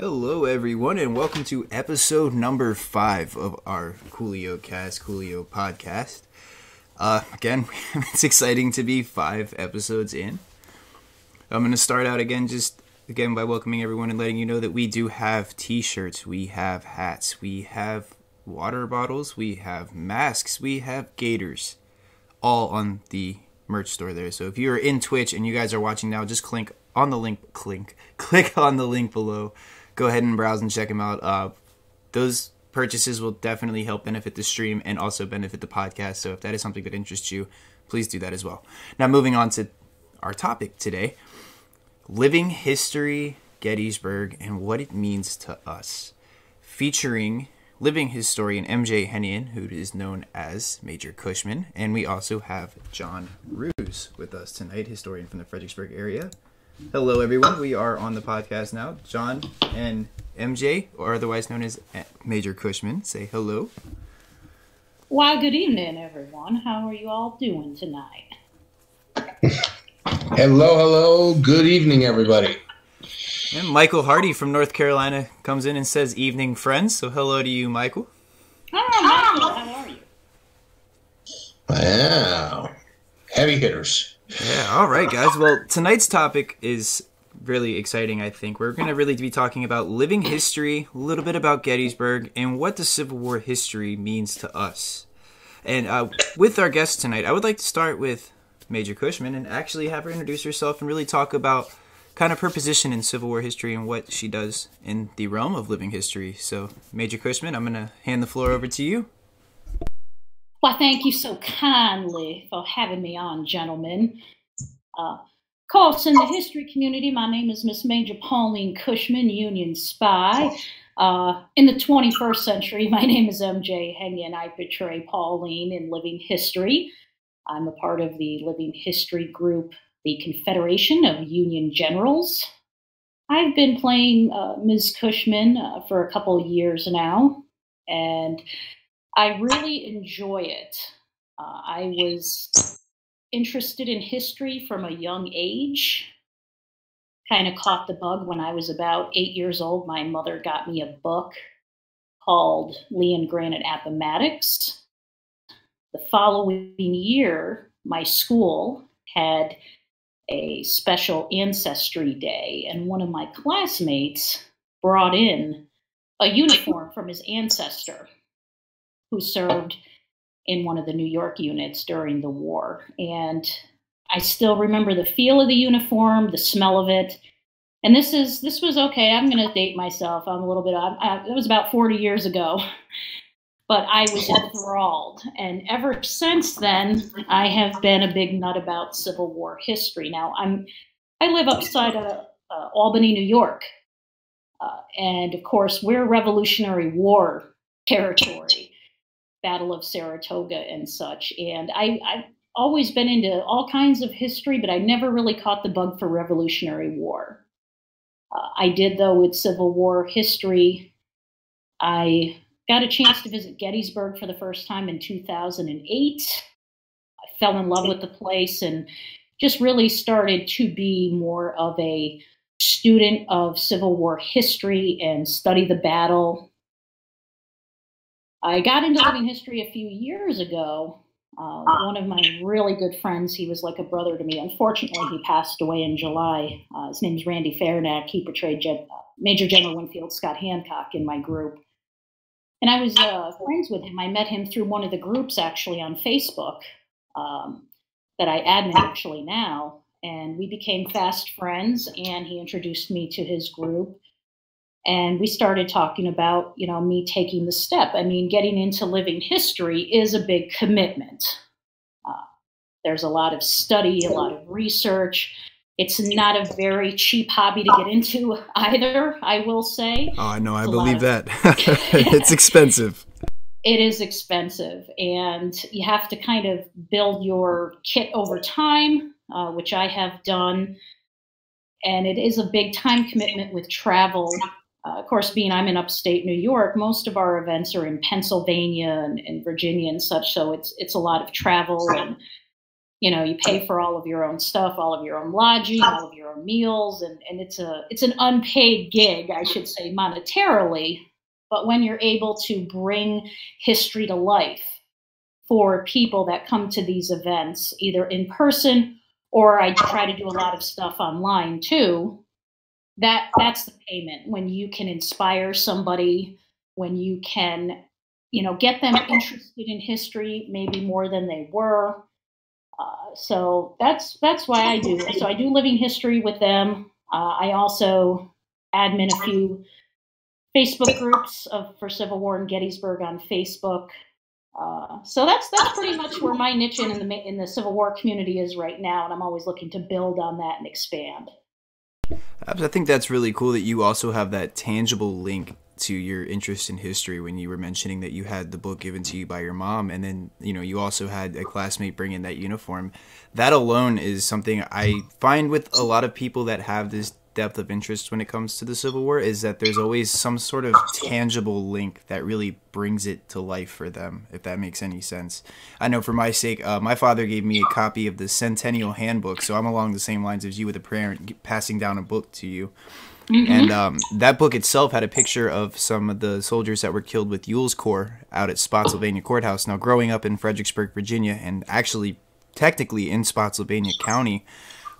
Hello, everyone, and welcome to episode number five of our Coolio Cast, Coolio podcast. Uh, again, it's exciting to be five episodes in. I'm going to start out again, just again by welcoming everyone and letting you know that we do have t shirts, we have hats, we have water bottles, we have masks, we have gators, all on the merch store there. So if you're in Twitch and you guys are watching now, just click on the link, click, click on the link below go ahead and browse and check them out. Uh, those purchases will definitely help benefit the stream and also benefit the podcast. So if that is something that interests you, please do that as well. Now, moving on to our topic today living history, Gettysburg, and what it means to us. Featuring living historian MJ Hennian, who is known as Major Cushman, and we also have John Roos with us tonight, historian from the Fredericksburg area. Hello, everyone. We are on the podcast now. John and MJ, or otherwise known as Major Cushman, say hello. Why, good evening, everyone. How are you all doing tonight? hello, hello. Good evening, everybody. And Michael Hardy from North Carolina comes in and says, "Evening, friends." So, hello to you, Michael. Hi, Michael. How are you? Wow, heavy hitters. Yeah, all right, guys. Well, tonight's topic is really exciting, I think. We're going to really be talking about living history, a little bit about Gettysburg, and what the Civil War history means to us. And uh, with our guest tonight, I would like to start with Major Cushman and actually have her introduce herself and really talk about kind of her position in Civil War history and what she does in the realm of living history. So, Major Cushman, I'm going to hand the floor over to you. Well, thank you so kindly for having me on, gentlemen. Uh, of course, in the history community, my name is Miss Major Pauline Cushman, Union Spy. Uh, in the 21st century, my name is MJ Henny, and I portray Pauline in Living History. I'm a part of the Living History group, the Confederation of Union Generals. I've been playing uh, Ms. Cushman uh, for a couple of years now, and I really enjoy it. Uh, I was interested in history from a young age. Kind of caught the bug when I was about eight years old. My mother got me a book called Lee and Grant at Appomattox. The following year, my school had a special ancestry day, and one of my classmates brought in a uniform from his ancestor who served in one of the New York units during the war. And I still remember the feel of the uniform, the smell of it. And this is this was okay. I'm going to date myself. I'm a little bit. I, it was about 40 years ago, but I was enthralled. And ever since then, I have been a big nut about Civil War history. Now I'm I live outside of uh, Albany, New York, uh, and of course we're Revolutionary War territory. Battle of Saratoga and such. And I, I've always been into all kinds of history, but I never really caught the bug for Revolutionary War. Uh, I did, though, with Civil War history. I got a chance to visit Gettysburg for the first time in 2008. I fell in love with the place and just really started to be more of a student of Civil War history and study the battle I got into living history a few years ago. Uh, one of my really good friends, he was like a brother to me. Unfortunately, he passed away in July. Uh, his name is Randy Fairnack. He portrayed Gen- uh, Major General Winfield Scott Hancock in my group. And I was uh, friends with him. I met him through one of the groups actually on Facebook um, that I admin actually now. And we became fast friends, and he introduced me to his group and we started talking about you know me taking the step. I mean getting into living history is a big commitment. Uh, there's a lot of study a lot of research. It's not a very cheap hobby to get into either i will say. Oh i know. I believe of, that. It's expensive. It is expensive and you have to kind of build your kit over time uh, which i have done. And it is a big time commitment with travel uh, of course, being I'm in upstate New York, most of our events are in Pennsylvania and, and, Virginia and such. So it's it's a lot of travel and you know you pay for all of your own stuff all of your own lodging all of your own meals and, and it's a it's an unpaid gig i should say monetarily but when you're able to bring history to life for people that come to these events either in person or i try to do a lot of stuff online too that that's the payment when you can inspire somebody when you can you know get them interested in history maybe more than they were uh, so that's that's why I do. So I do living history with them. Uh, I also admin a few Facebook groups of, for Civil War in Gettysburg on Facebook. Uh, so that's that's pretty much where my niche in the in the Civil War community is right now, and I'm always looking to build on that and expand. I think that's really cool that you also have that tangible link to your interest in history when you were mentioning that you had the book given to you by your mom and then you know you also had a classmate bring in that uniform. That alone is something i find with a lot of people that have this depth of interest when it comes to the civil war is that there's always some sort of tangible link that really brings it to life for them if that makes any sense i know for my sake uh, my father gave me a copy of the centennial handbook so i'm along the same lines as you with a parent passing down a book to you Mm-hmm. And um, that book itself had a picture of some of the soldiers that were killed with Ewell's Corps out at Spotsylvania Courthouse. Now, growing up in Fredericksburg, Virginia, and actually technically in Spotsylvania County,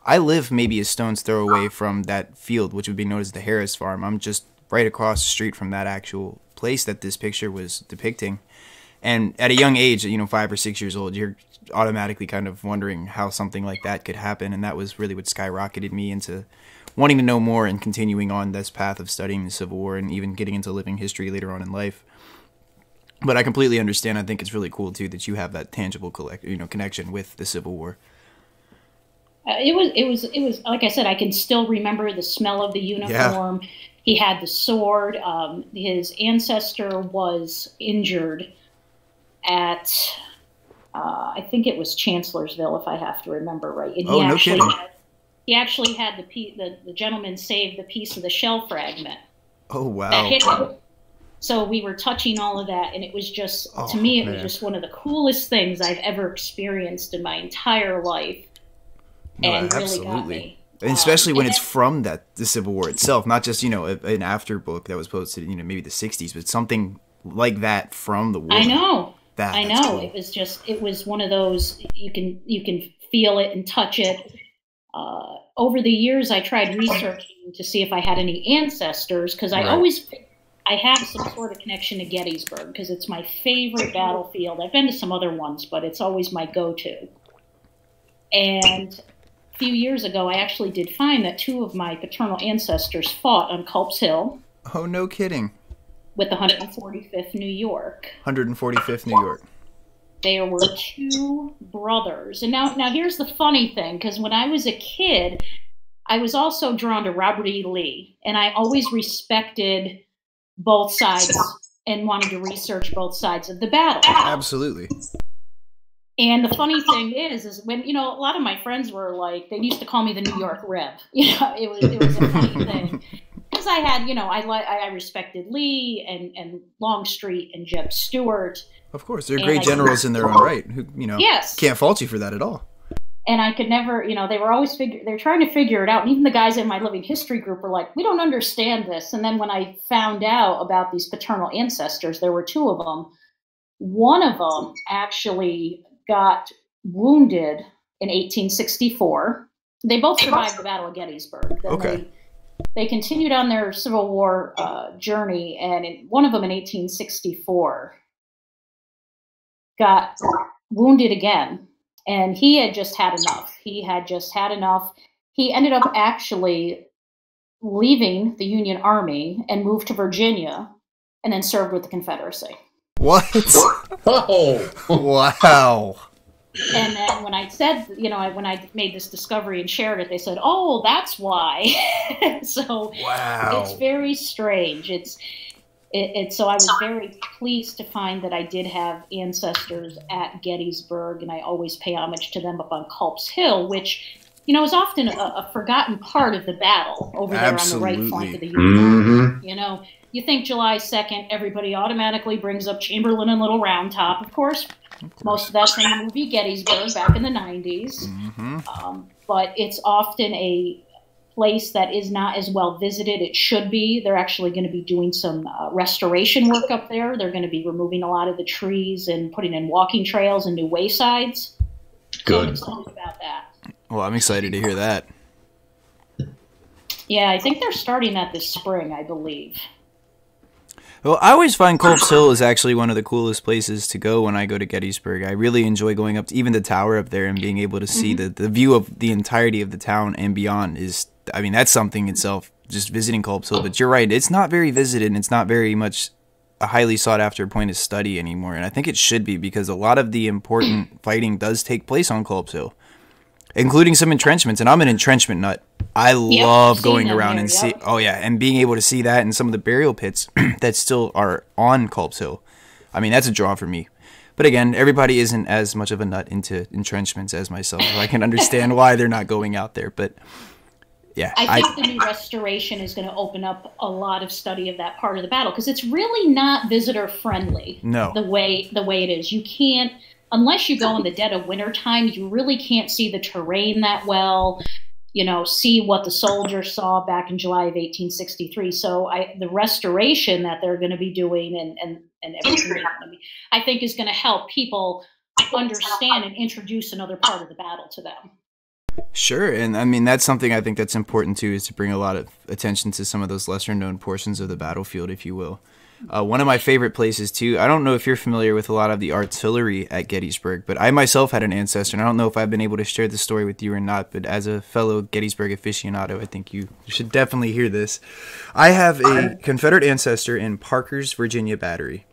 I live maybe a stone's throw away from that field, which would be known as the Harris Farm. I'm just right across the street from that actual place that this picture was depicting. And at a young age, you know, five or six years old, you're automatically kind of wondering how something like that could happen. And that was really what skyrocketed me into wanting to know more and continuing on this path of studying the Civil War and even getting into living history later on in life. But I completely understand. I think it's really cool too that you have that tangible collect, you know, connection with the Civil War. Uh, it was, it was, it was. Like I said, I can still remember the smell of the uniform. Yeah. He had the sword. Um, his ancestor was injured at, uh, I think it was Chancellorsville, if I have to remember right. And oh, no kidding. Had, he actually had the, the the gentleman save the piece of the shell fragment. Oh wow! So we were touching all of that, and it was just oh, to me, it man. was just one of the coolest things I've ever experienced in my entire life, no, and absolutely. really got me. And especially um, when it's from that the Civil War itself, not just you know an after book that was posted, you know maybe the '60s, but something like that from the war. I know. That, I know. Cool. It was just it was one of those you can you can feel it and touch it uh, over the years, I tried researching to see if I had any ancestors because I right. always I have some sort of connection to Gettysburg because it's my favorite battlefield. I've been to some other ones, but it's always my go-to. And a few years ago, I actually did find that two of my paternal ancestors fought on Culp's Hill. Oh, no kidding. With the 145th New York. 145th New York there were two brothers. And now, now here's the funny thing, because when I was a kid, I was also drawn to Robert E. Lee, and I always respected both sides and wanted to research both sides of the battle. Absolutely. And the funny thing is, is when you know a lot of my friends were like, they used to call me the New York Reb. You know, it was it was a funny thing because I had, you know, I I respected Lee and and Longstreet and Jeb Stuart of course, they're great generals in their own right. Who you know, yes, can't fault you for that at all. And I could never, you know, they were always figure they're trying to figure it out. And even the guys in my living history group were like, "We don't understand this." And then when I found out about these paternal ancestors, there were two of them. One of them actually got wounded in 1864. They both survived the Battle of Gettysburg. Then okay. They, they continued on their Civil War uh, journey, and in, one of them in 1864 got wounded again. And he had just had enough. He had just had enough. He ended up actually leaving the Union Army and moved to Virginia and then served with the Confederacy. What? oh, wow. And then when I said, you know, I, when I made this discovery and shared it, they said, "Oh, that's why." so wow. it's very strange. It's it, it, so I was very pleased to find that I did have ancestors at Gettysburg, and I always pay homage to them up on Culp's Hill, which you know is often a, a forgotten part of the battle over there Absolutely. on the right flank of the Union. Mm-hmm. You know, you think July second, everybody automatically brings up Chamberlain and Little Round Top. Of course, Most of that's from the movie Gettysburg back in the 90s. hmm Um, but it's often a place that is not as well visited. It should be. They're actually going to be doing some uh, restoration work up there. They're going to be removing a lot of the trees and putting in walking trails and new waysides. Good. excited about that. Well, I'm excited to hear that. Yeah, I think they're starting that this spring, I believe. Well, I always find Culp's Hill is actually one of the coolest places to go when I go to Gettysburg. I really enjoy going up to even the tower up there and being able to see mm-hmm. the, the view of the entirety of the town and beyond is I mean, that's something itself, just visiting Culp's Hill. But you're right, it's not very visited and it's not very much a highly sought after point of study anymore. And I think it should be because a lot of the important fighting does take place on Culp's Hill, including some entrenchments. And I'm an entrenchment nut. I love going around there, and see. yep. Oh yeah, and being able to see that and some of the burial pits that still are on Culp's Hill. I mean, that's a draw for me. But again, everybody isn't as much of a nut into entrenchments as myself. So I can understand why they're not going out there. But yeah, I think the new restoration is going to open up a lot of study of that part of the battle because it's really not visitor friendly. No. the way the way it is, you can't unless you go in the dead of winter time. You really can't see the terrain that well. You know, see what the soldiers saw back in July of 1863. So, I the restoration that they're going to be doing and and and everything, I think, is going to help people understand and introduce another part of the battle to them. Sure, and I mean that's something I think that's important too is to bring a lot of attention to some of those lesser known portions of the battlefield, if you will. Uh, one of my favorite places too. I don't know if you're familiar with a lot of the artillery at Gettysburg, but I myself had an ancestor, and I don't know if I've been able to share the story with you or not. But as a fellow Gettysburg aficionado, I think you should definitely hear this. I have a Confederate ancestor in Parker's Virginia Battery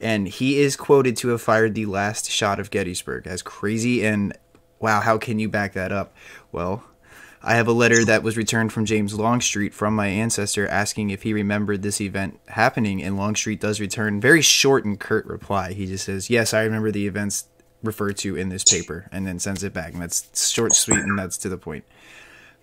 and he is quoted to have fired the last shot of Gettysburg. As crazy and wow, how can you back that up? Well, I have a letter that was returned from James Longstreet from my ancestor asking if he remembered this event happening, and Longstreet does return very short and curt reply. He just says, "Yes, I remember the events referred to in this paper," and then sends it back, and that's short, sweet, and that's to the point.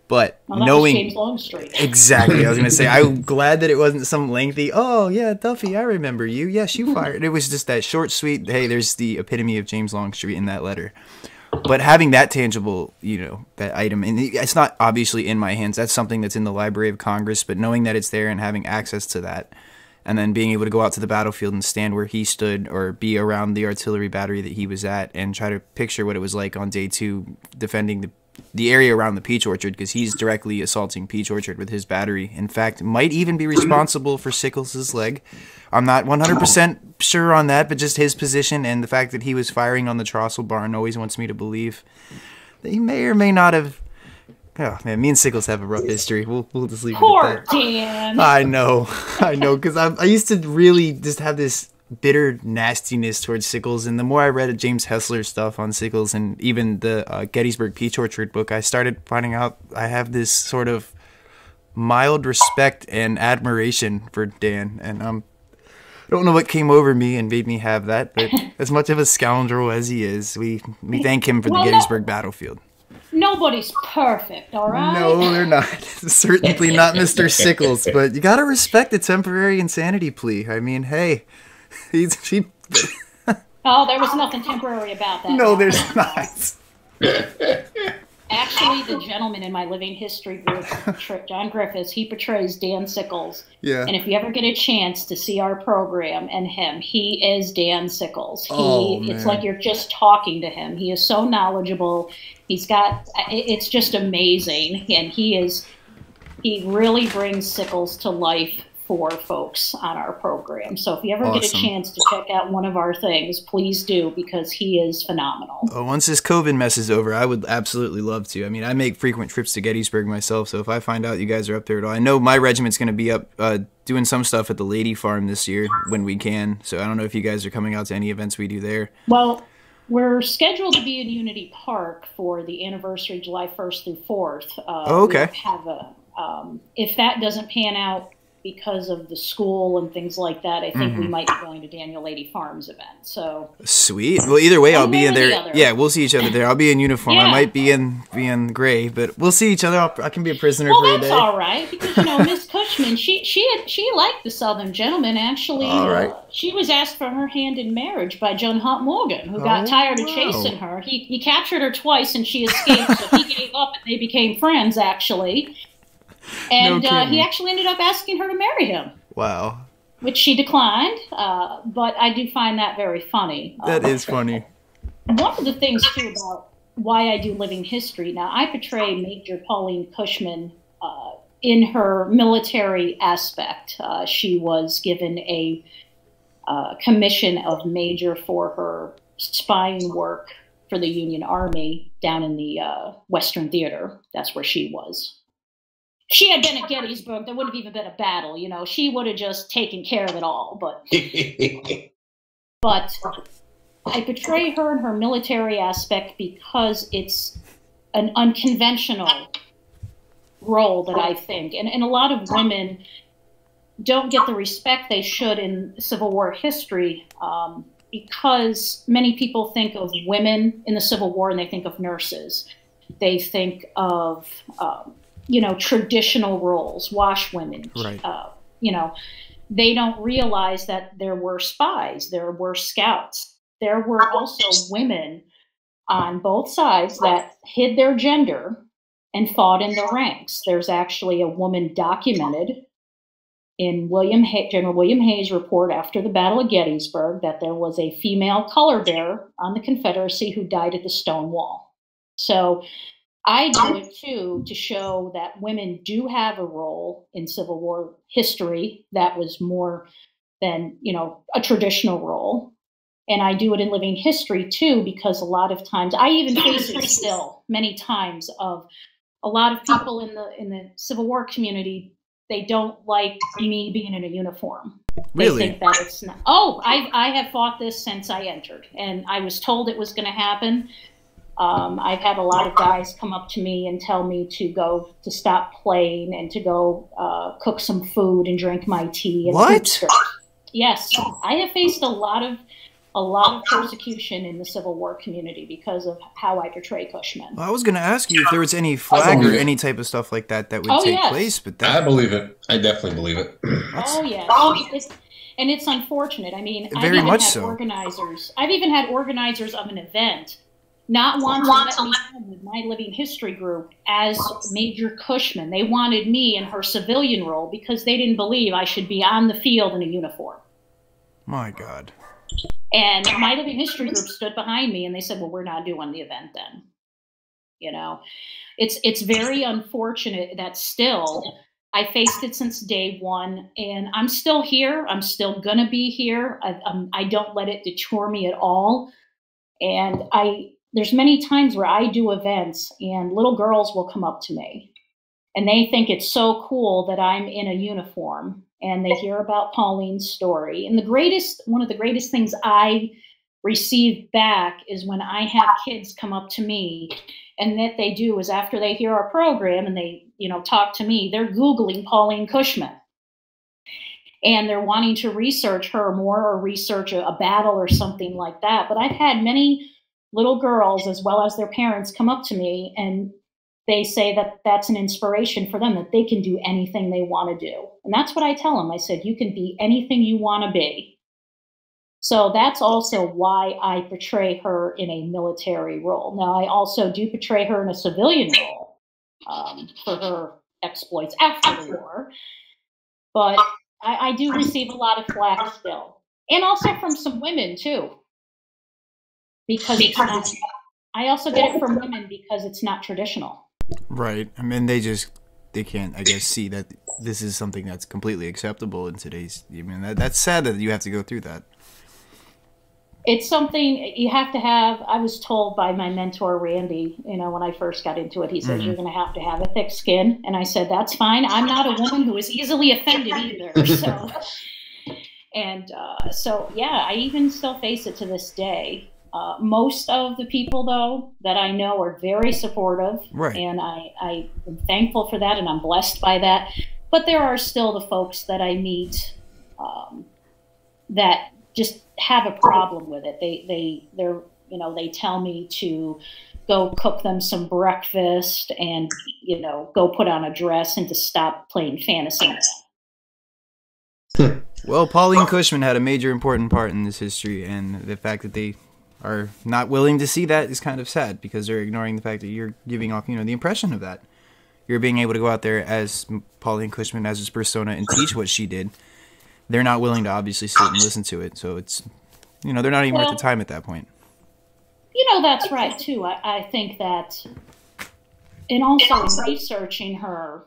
But Well, knowing was James Longstreet. Exactly. I was going to say, I'm glad that it wasn't some lengthy, oh, yeah, Duffy, I remember you. Yes, you fired. It was just that short, sweet, hey, there's the epitome of James Longstreet in that letter. But having that tangible, you know, that item, and it's not obviously in my hands. That's something that's in the Library of Congress, but knowing that it's there and having access to that, and then being able to go out to the battlefield and stand where he stood or be around the artillery battery that he was at and try to picture what it was like on day two defending the the area around the peach orchard because he's directly assaulting peach orchard with his battery. In fact might even be responsible for sickles' leg. I'm not 100% sure on that but just his position and the fact that he was firing on the Trostle barn always wants me to believe that he may or may not have oh man me and sickles have a rough history. We'll, we'll just leave it at Poor that. Dan. I know, I know, because I I used to really just have this bitter nastiness towards Sickles, and the more I read James Hessler stuff on Sickles, and even the uh, Gettysburg Peach Orchard book, I started finding out I have this sort of mild respect and admiration for Dan, and um, I don't know what came over me and made me have that, but as much of a scoundrel as he is, we we thank him for the Well, no. Gettysburg battlefield. Nobody's perfect, all right? No, they're not. Certainly not Mr. Sickles, but you gotta respect the temporary insanity plea. I mean, hey, he's he. Oh, there was nothing temporary about that. No, there's not. Actually, the gentleman in my living history group, John Griffiths, he portrays Dan Sickles. Yeah. And if you ever get a chance to see our program and him, he is Dan Sickles. He, Oh, it's like you're just talking to him. He is so knowledgeable. He's got, it's just amazing. And he is, he really brings Sickles to life for folks on our program. So if you ever get a chance to check out one of our things, please do because he is phenomenal. Oh, once this COVID mess is over, I would absolutely love to. I mean, I make frequent trips to Gettysburg myself, so if I find out you guys are up there at all, I know my regiment's going to be up uh, doing some stuff at the Lady Farm this year when we can. So I don't know if you guys are coming out to any events we do there. Well, we're scheduled to be in Unity Park for the anniversary, July 1st through 4th. Uh, Oh, okay. we Have a um, if that doesn't pan out because of the school and things like that, I think we Mhm. might be going to Daniel Lady Farms event. So Sweet. Well, either way, I'll be in or the there. Yeah, we'll see each other there. I'll be in uniform. I might be in be in gray, but we'll see each other. I'll, I can be a prisoner well, for a that's day. all right because you know Miss Cushman, she she had, she liked the Southern gentleman. Actually, All right. uh, she was asked for her hand in marriage by John Hunt Morgan, who got Oh, tired of wow. chasing her. He he captured her twice and she escaped, so he gave up and they became friends actually. And uh, he actually ended up asking her to marry him. Wow, which she declined. Uh, but I do find that very funny. That is funny. one of the things too about why I do living history. Now I portray Major Pauline Cushman uh, in her military aspect. Uh, she was given a uh, commission of major for her spying work for the Union Army down in the uh, Western Theater. That's where she was. She had been at Gettysburg. There wouldn't have even been a battle. You know, she would have just taken care of it all. But but I portray her in her military aspect because it's an unconventional role that I think, and, and a lot of women don't get the respect they should in Civil War history um, because many people think of women in the Civil War and they think of nurses. They think of, um, you know, traditional roles, washwomen, Right. uh, you know, they don't realize that there were spies, there were scouts, there were also women on both sides that hid their gender and fought in the ranks. There's actually a woman documented in William Hay- General William Hays' report after the Battle of Gettysburg that there was a female color bearer on the Confederacy who died at the Stone Wall. So I do it too to show that women do have a role in Civil War history that was more than, you know, a traditional role. And I do it in living history too, because a lot of times I even face it still many times of a lot of people in the in the Civil War community, they don't like me being in a uniform. They Really? think that it's not. Oh, I I have fought this since I entered, and I was told it was going to happen. Um, I've had a lot of guys come up to me and tell me to go to stop playing and to go uh, cook some food and drink my tea. And What? Yes, I have faced a lot of a lot of persecution in the Civil War community because of how I portray Cushman. Well, I was gonna ask you if there was any flag or any type of stuff like that that would Oh, take yes. place, but I believe it. I definitely believe it. that's- Oh yeah, It's, and it's unfortunate. I mean, I've even much had so. organizers. I've even had organizers of an event not want to let me come with my living history group as Major Cushman. They wanted me in her civilian role because they didn't believe I should be on the field in a uniform. my God. And my living history group stood behind me and they said, "Well, we're not doing the event then." You know, it's it's very unfortunate that still I faced it since day one, and I'm still here. I'm still gonna be here. I, I'm, I don't let it deter me at all. And I there's many times where I do events and little girls will come up to me and they think it's so cool that I'm in a uniform and they hear about Pauline's story. And the greatest, one of the greatest things I receive back is when I have kids come up to me and that they do is after they hear our program and they, you know, talk to me, they're Googling Pauline Cushman. And they're wanting to research her more or research a, a battle or something like that. But I've had many little girls as well as their parents come up to me and they say that that's an inspiration for them that they can do anything they want to do. And that's what i tell them. I said you can be anything you want to be. So that's also why i portray her in a military role. Now i also do portray her in a civilian role um, for her exploits after the war. But I, I do receive a lot of flack still. And also from some women too because it's not, I also get it from women because it's not traditional. Right. I mean, they just they can't, I guess, see that this is something that's completely acceptable in today's. I mean, that, that's sad that you have to go through that. It's something you have to have. I was told by my mentor Randy, you know, when I first got into it, he says Mhm. you're going to have to have a thick skin, and I said that's fine. I'm not a woman who is easily offended either. So, and uh, so yeah, I even still face it to this day. Uh, most of the people, though, that I know are very supportive, Right. and I, I am thankful for that, and I'm blessed by that. but there are still the folks that I meet um, that just have a problem with it. They they they're you know they tell me to go cook them some breakfast and you know go put on a dress and to stop playing fantasy. well, Pauline Cushman had a major important part in this history, and the fact that they are not willing to see that is kind of sad because they're ignoring the fact that you're giving off, you know, the impression of that. You're being able to go out there as Pauline Cushman as his persona and teach what she did. They're not willing to obviously sit and listen to it, so it's, you know, they're not even well, worth the time at that point. You know, that's right too. I, I think that, and also researching her,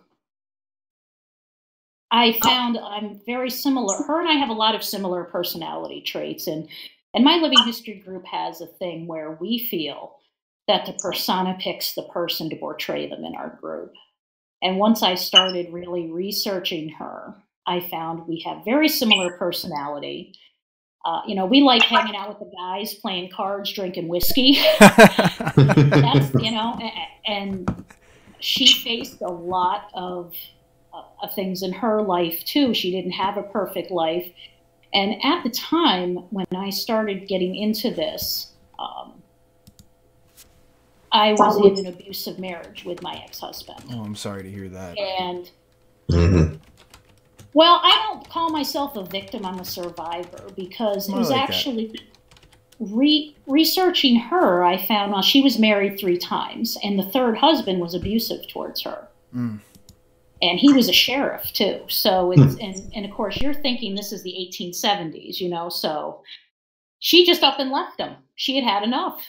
I found I'm very similar. Her and I have a lot of similar personality traits, and and my living history group has a thing where we feel that the persona picks the person to portray them in our group. And once I started really researching her, I found we have very similar personality. Uh, you know, we like hanging out with the guys, playing cards, drinking whiskey. That's you know, and she faced a lot of, uh, of things in her life too. She didn't have a perfect life, and at the time when I started getting into this, um, I was in an abusive marriage with my ex-husband. Oh, I'm sorry to hear that. And mm-hmm. well, I don't call myself a victim. I'm a survivor because it was like actually re- researching her. I found well, she was married three times, and the third husband was abusive towards her. Mm. And he was a sheriff too. So it's and, and of course you're thinking this is the 1870s, you know. So she just up and left him. She had had enough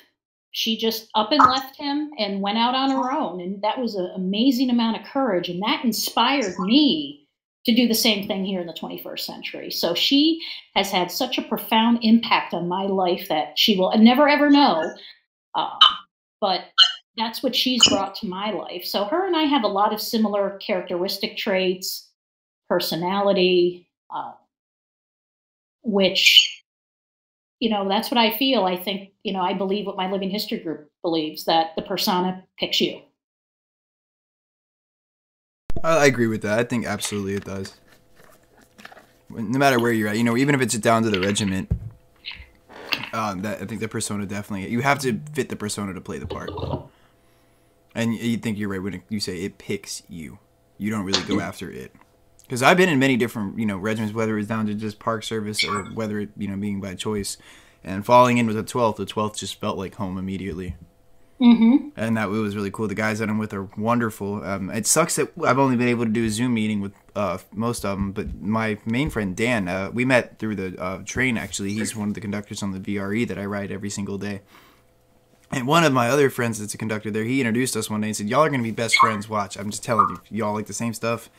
she just up and left him and went out on her own. And that was an amazing amount of courage. And that inspired me to do the same thing here in the 21st century. So she has had such a profound impact on my life that she will never ever know. Uh, but that's what she's brought to my life. So her and I have a lot of similar characteristic traits, personality, uh, which you know, that's what I feel. I think, you know, I believe what my living history group believes that the persona picks you. I agree with that. I think absolutely it does. No matter where you're at, you know, even if it's down to the regiment, um, that I think the persona definitely you have to fit the persona to play the part. And you think you're right when you say it picks you. You don't really go after it because I've been in many different you know regiments, whether it's down to just park service or whether it you know being by choice, and falling in with the twelfth, the twelfth just felt like home immediately. Mm-hmm. And that was really cool. The guys that I'm with are wonderful. Um, it sucks that I've only been able to do a Zoom meeting with uh, most of them, but my main friend Dan, uh, we met through the uh, train. Actually, he's one of the conductors on the VRE that I ride every single day. And one of my other friends that's a conductor there, he introduced us one day and said, "Y'all are gonna be best friends. Watch, I'm just telling you, y'all like the same stuff."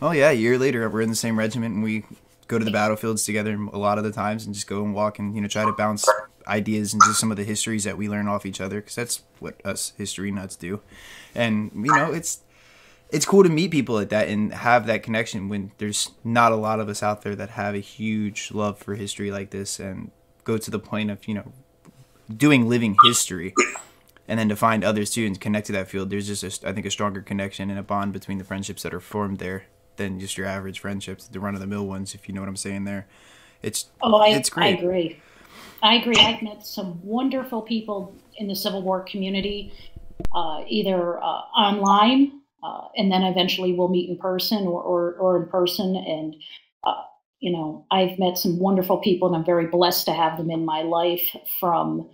Well, yeah, a year later, we're in the same regiment and we go to the battlefields together a lot of the times and just go and walk and you know try to bounce ideas and just some of the histories that we learn off each other because that's what us history nuts do. And you know, it's it's cool to meet people like that and have that connection when there's not a lot of us out there that have a huge love for history like this and go to the point of you know doing living history and then to find other students connect to that field there's just a, I think a stronger connection and a bond between the friendships that are formed there than just your average friendships, the run of the mill ones, if you know what I'm saying there. It's oh, I, it's great. I agree. I agree. I've met some wonderful people in the Civil War community, uh, either uh, online, uh, and then eventually we'll meet in person or, or, or in person. And, uh, you know, I've met some wonderful people, and I'm very blessed to have them in my life from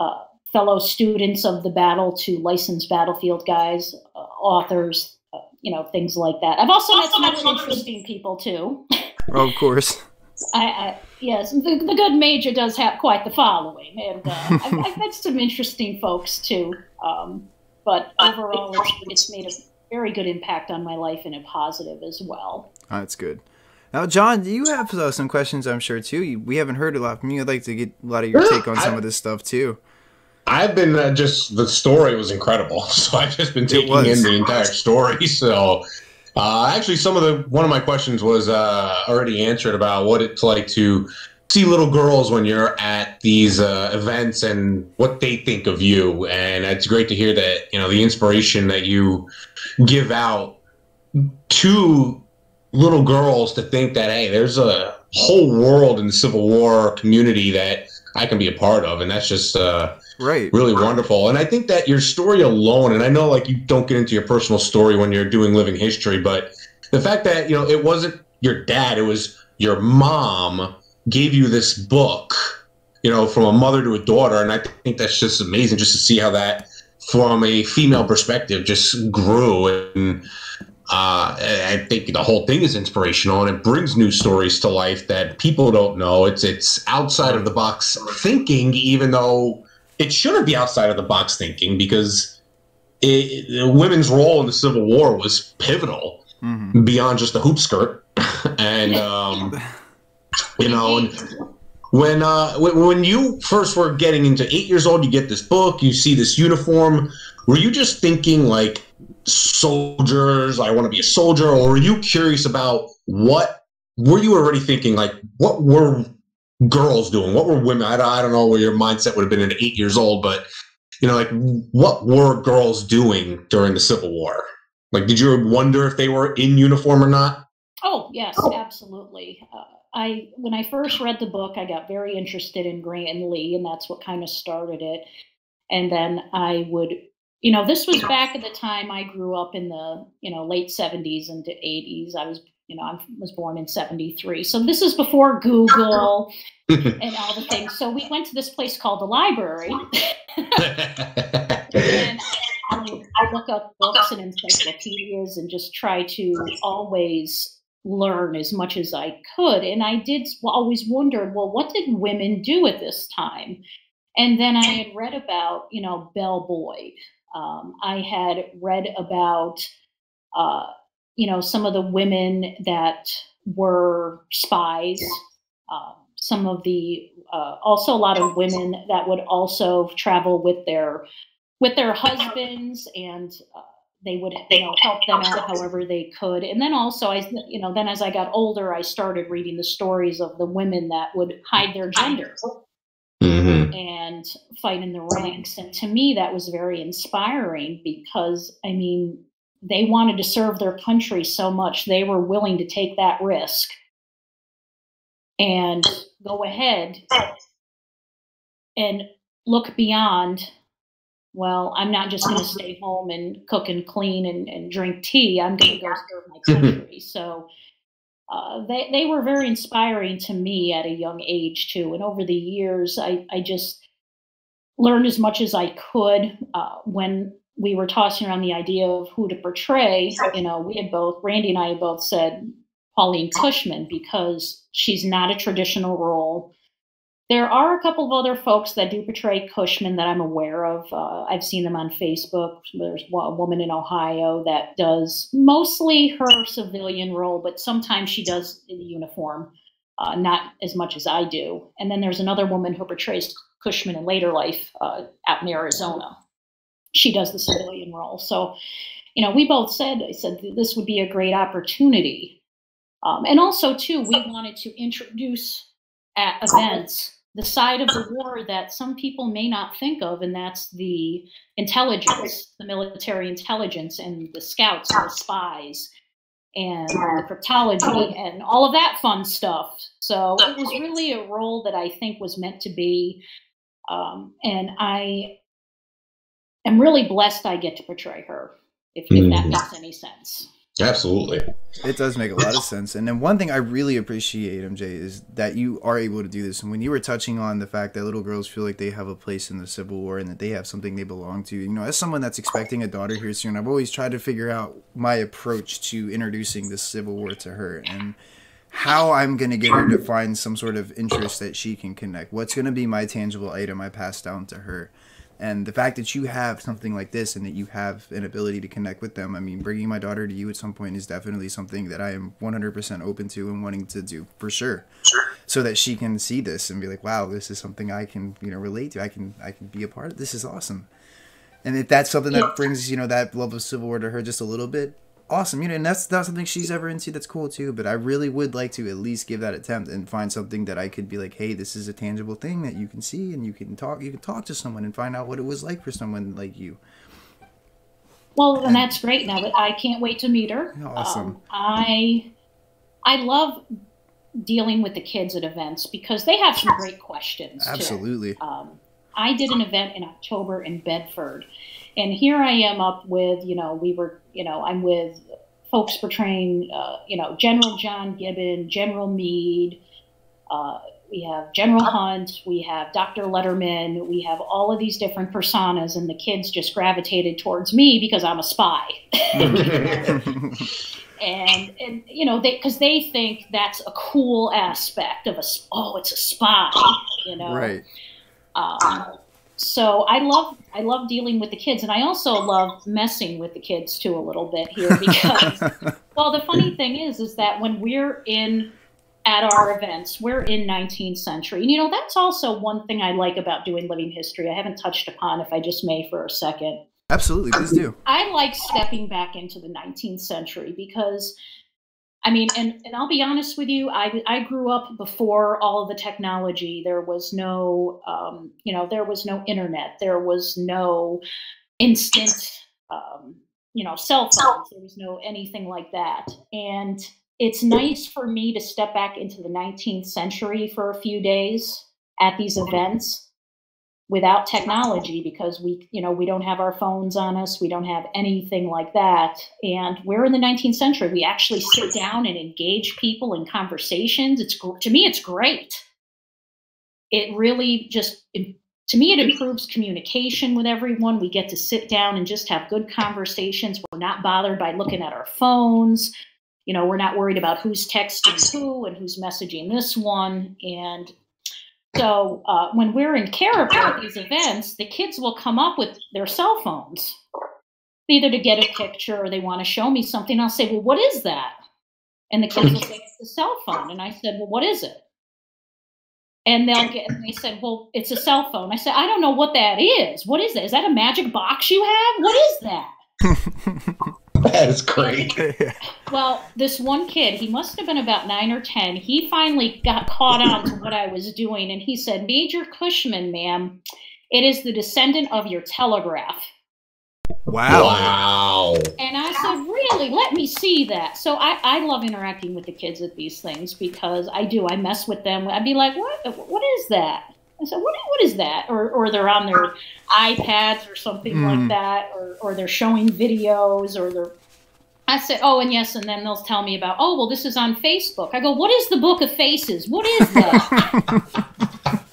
uh, fellow students of the battle to licensed battlefield guys, uh, authors, you know, things like that. I've also met some other interesting people too. Oh, of course. I, I, yes, the, the, good major does have quite the following, and uh, I've, I've, met some interesting folks too. Um, but overall, it's, it's, made a very good impact on my life in a positive as well. Oh, that's good. Now, John, you have uh, some questions, I'm sure too. We haven't heard a lot from you. I'd like to get a lot of your take on some of this stuff too. I've been uh, just the story was incredible, so I've just been taking in the entire story. So, uh, actually, some of the one of my questions was uh, already answered about what it's like to see little girls when you're at these uh, events and what they think of you, and it's great to hear that you know the inspiration that you give out to little girls to think that hey, there's a whole world in the Civil War community that I can be a part of, and that's just uh, right really wonderful. And I think that your story alone, and I know like you don't get into your personal story when you're doing living history, but the fact that you know it wasn't your dad, it was your mom gave you this book, you know, from a mother to a daughter, and I think that's just amazing just to see how that from a female perspective just grew and uh, I think the whole thing is inspirational and it brings new stories to life that people don't know. It's it's outside of the box thinking, even though it shouldn't be outside of the box thinking because it, women's role in the Civil War was pivotal mm-hmm. beyond just the hoop skirt, and um, you know, and when uh, when you first were getting into eight years old, you get this book, you see this uniform. Were you just thinking like? soldiers i want to be a soldier or were you curious about what were you already thinking like what were girls doing? What were women i don't, I don't know where your mindset would have been at eight years old but you know like what were girls doing during the civil war? Like did you wonder if they were in uniform or not? Oh yes absolutely. Uh, i when i first read the book i got very interested in grant and lee and that's what kind of started it. And then i would you know, this was back at the time I grew up in the, you know, late 70s into 80s. I was, you know, I was born in 73. So this is before Google and all the things. So we went to this place called the library. and I, I look up books and encyclopedias and just try to always learn as much as I could. And I did always wonder, well, what did women do at this time? And then I had read about, you know, Belle Boyd, um, I had read about, uh, you know, some of the women that were spies. Uh, some of the uh, also a lot of women that would also travel with their with their husbands and uh, they would you know help them out however they could and then also i you know then as i got older i started reading the stories of the women that would hide their gender mm-hmm. and fight in the ranks. And to me, that was very inspiring because, I mean, they wanted to serve their country so much, they were willing to take that risk and go ahead and look beyond. Well, I'm not just going to stay home and cook and clean and, and drink tea. I'm going to go serve my country. so, uh, they, they were very inspiring to me at a young age too. And over the years, I, I just learned as much as I could uh, when we were tossing around the idea of who to portray. You know, we had both, Randy and I both said Pauline Cushman because she's not a traditional role. There are a couple of other folks that do portray Cushman that I'm aware of. Uh, I've seen them on Facebook. There's a woman in Ohio that does mostly her civilian role, but sometimes she does in the uniform, uh, not as much as I do. And then there's another woman who portrays Cushman in later life uh, out in Arizona. She does the civilian role. So, you know, we both said, I said, this would be a great opportunity. Um, and also, too, we wanted to introduce at events the side of the war that some people may not think of, and that's the intelligence, the military intelligence, and the scouts and the spies, and the cryptology, and all of that fun stuff. So it was really a role that I think was meant to be. Um, and I am really blessed I get to portray her, if, if that mm-hmm. makes any sense. Absolutely. It does make a lot of sense. And then one thing I really appreciate, MJ, is that you are able to do this. And when you were touching on the fact that little girls feel like they have a place in the Civil War and that they have something they belong to, you know, as someone that's expecting a daughter here soon, I've always tried to figure out my approach to introducing the Civil War to her and how I'm going to get her to find some sort of interest that she can connect. What's going to be my tangible item I pass down to her? And the fact that you have something like this and that you have an ability to connect with them i mean bringing my daughter to you at some point is definitely something that i am 100% open to and wanting to do for sure. Sure. So that she can see this and be like wow this is something i can you know relate to. I can i can be a part of this is awesome. And if that's something that brings you know that love of civil war to her just a little bit awesome. You know, and that's not something she's ever into. That's cool too. But I really would like to at least give that attempt and find something that I could be like, hey, this is a tangible thing that you can see and you can talk. You can talk to someone and find out what it was like for someone like you. Well, and that's great now. But I can't wait to meet her. Awesome. Um, I I love dealing with the kids at events because they have some great questions. too. Absolutely. Um, I did an event in October in Bedford, and here I am up with you know we were you know I'm with folks portraying uh, you know General John Gibbon, General Meade. Uh, we have General Hunt, we have Dr. Letterman, we have all of these different personas, and the kids just gravitated towards me because I'm a spy. and and you know they because they think that's a cool aspect of a oh it's a spy you know right. um, so I love I love dealing with the kids, and I also love messing with the kids too a little bit here because well the funny thing is is that when we're in at our events we're in 19th century and you know that's also one thing I like about doing living history I haven't touched upon if I just may for a second Absolutely. Please do. I like stepping back into the 19th century because, I mean, and, and I'll be honest with you, I, I grew up before all of the technology. There was no, um, you know, there was no internet. There was no instant, um, you know, cell phones. There was no anything like that. And it's nice for me to step back into the 19th century for a few days at these events without technology because we you know we don't have our phones on us we don't have anything like that. And we're in the 19th century. We actually sit down and engage people in conversations. It's to me it's great. It really just it- to me it improves communication with everyone. We get to sit down and just have good conversations. We're not bothered by looking at our phones. You know we're not worried about who's texting who and who's messaging this one. And so uh, when we're in care at these events, the kids will come up with their cell phones, either to get a picture or they want to show me something. I'll say, "Well, what is that?" And the kids will say, "It's a cell phone." And I said, "Well, what is it?" And they'll get. And they said, "Well, it's a cell phone." I said, "I don't know what that is. What is that? Is that a magic box you have? What is that?" that is great. Well, this one kid, he must have been about nine or 10. He finally got caught on to what I was doing, and he said, Major Cushman, ma'am, it is the descendant of your telegraph. wow. Wow. And I said, Really? Let me see that. So I, I love interacting with the kids at these things because I do. I mess with them. I'd be like, What? What is that? I said, what, what is that? Or, or they're on their iPads or something Mhm. like that, or, or they're showing videos, or they're. I said, oh, and yes, and then they'll tell me about, oh, well, this is on Facebook. I go, what is the Book of Faces? What is that?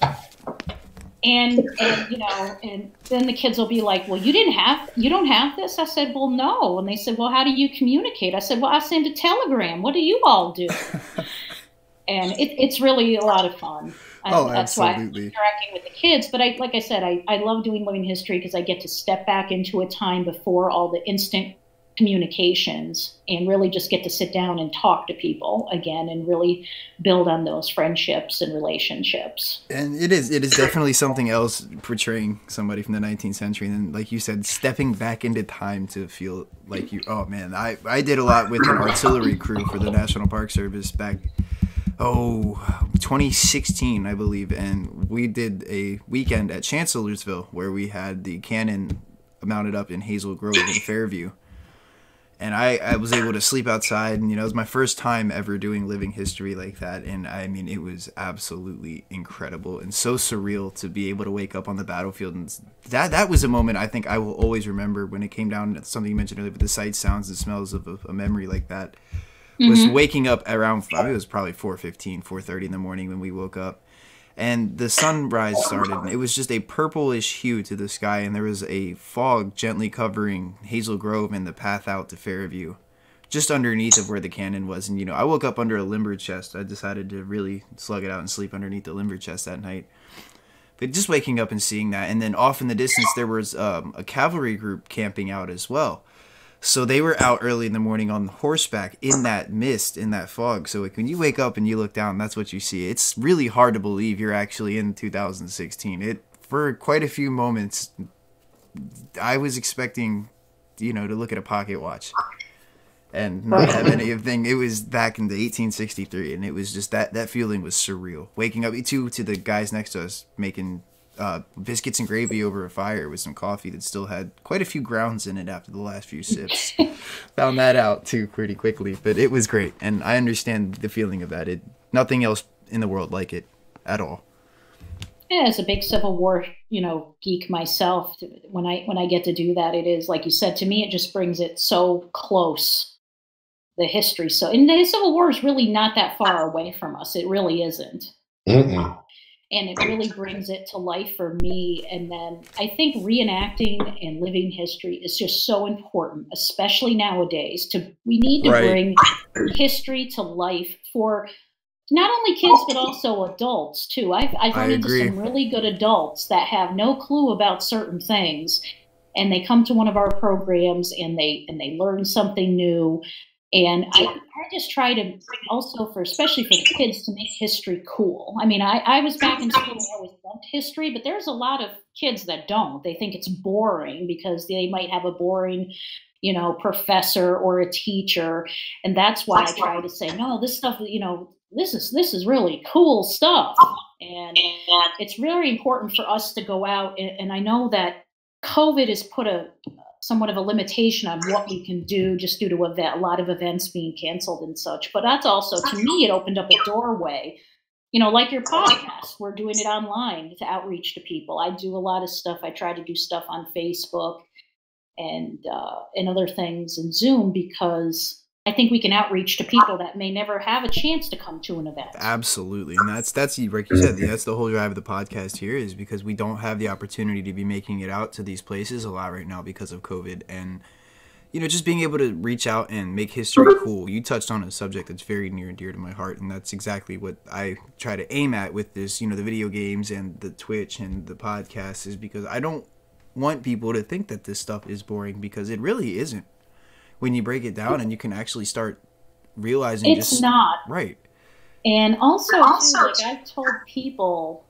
and, and you know, and then the kids will be like, well, you didn't have, you don't have this. I said, well, no. And they said, well, how do you communicate? I said, well, I send a telegram. What do you all do? and it, it's really a lot of fun. And Oh, that's why I'm absolutely. interacting with the kids. But I, like I said, I, I love doing living history because I get to step back into a time before all the instant communications and really just get to sit down and talk to people again and really build on those friendships and relationships. And it is it is definitely something else portraying somebody from the 19th century and like you said stepping back into time to feel like you oh man I I did a lot with an artillery crew for the National Park Service back oh 2016 I believe and we did a weekend at Chancellorsville where we had the cannon mounted up in Hazel Grove in Fairview and I, I was able to sleep outside and you know it was my first time ever doing living history like that and i mean it was absolutely incredible and so surreal to be able to wake up on the battlefield and that that was a moment i think i will always remember when it came down to something you mentioned earlier with the sights sounds and smells of a, a memory like that was mm-hmm. waking up around I mean, it was probably 4.15 4.30 in the morning when we woke up and the sunrise started and it was just a purplish hue to the sky and there was a fog gently covering hazel grove and the path out to fairview just underneath of where the cannon was. And you know i woke up under a limber chest. I decided to really slug it out and sleep underneath the limber chest that night. But just waking up and seeing that and then off in the distance there was um, a cavalry group camping out as well so they were out early in the morning on horseback in that mist, in that fog. So like when you wake up and you look down, that's what you see. It's really hard to believe you're actually in 2016. It for quite a few moments, I was expecting, you know, to look at a pocket watch and not have anything. It was back in the 1863, and it was just that that feeling was surreal. Waking up to to the guys next to us making uh, biscuits and gravy over a fire with some coffee that still had quite a few grounds in it after the last few sips. Found that out too pretty quickly, but it was great, and I understand the feeling of that. It nothing else in the world like it at all. Yeah, as a big Civil War, you know, geek myself, when I when I get to do that, it is like you said to me, it just brings it so close, the history. So, and the Civil War is really not that far away from us. It really isn't. Mm-mm and it really brings it to life for me. And then I think reenacting and living history is just so important, especially nowadays. To we need to right. bring history to life for not only kids but also adults too. I've I've run into some really good adults that have no clue about certain things, and they come to one of our programs and they and they learn something new and I, I just try to also for especially for the kids to make history cool. I mean, I, I was back in school, I always loved history, but there's a lot of kids that don't. They think it's boring because they might have a boring, you know, professor or a teacher. And that's why I try to say, no, this stuff, you know, this is this is really cool stuff. And it's really important for us to go out and, and I know that COVID has put a somewhat of a limitation on what we can do just due to a, a lot of events being canceled and such. But that's also, to me, it opened up a doorway. You know, like your podcast, we're doing it online to outreach to people. I do a lot of stuff. I try to do stuff on Facebook and uh, and other things and Zoom because I think we can outreach to people that may never have a chance to come to an event. Absolutely, and that's that's like you said, that's the whole drive of the podcast here is because we don't have the opportunity to be making it out to these places a lot right now because of COVID, and you know just being able to reach out and make history mm-hmm. cool. You touched on a subject that's very near and dear to my heart, and that's exactly what I try to aim at with this. You know, the video games and the Twitch and the podcast is because I don't want people to think that this stuff is boring because it really isn't when you break it down and you can actually start realizing it's just, not right. And also, also too, like I've told people,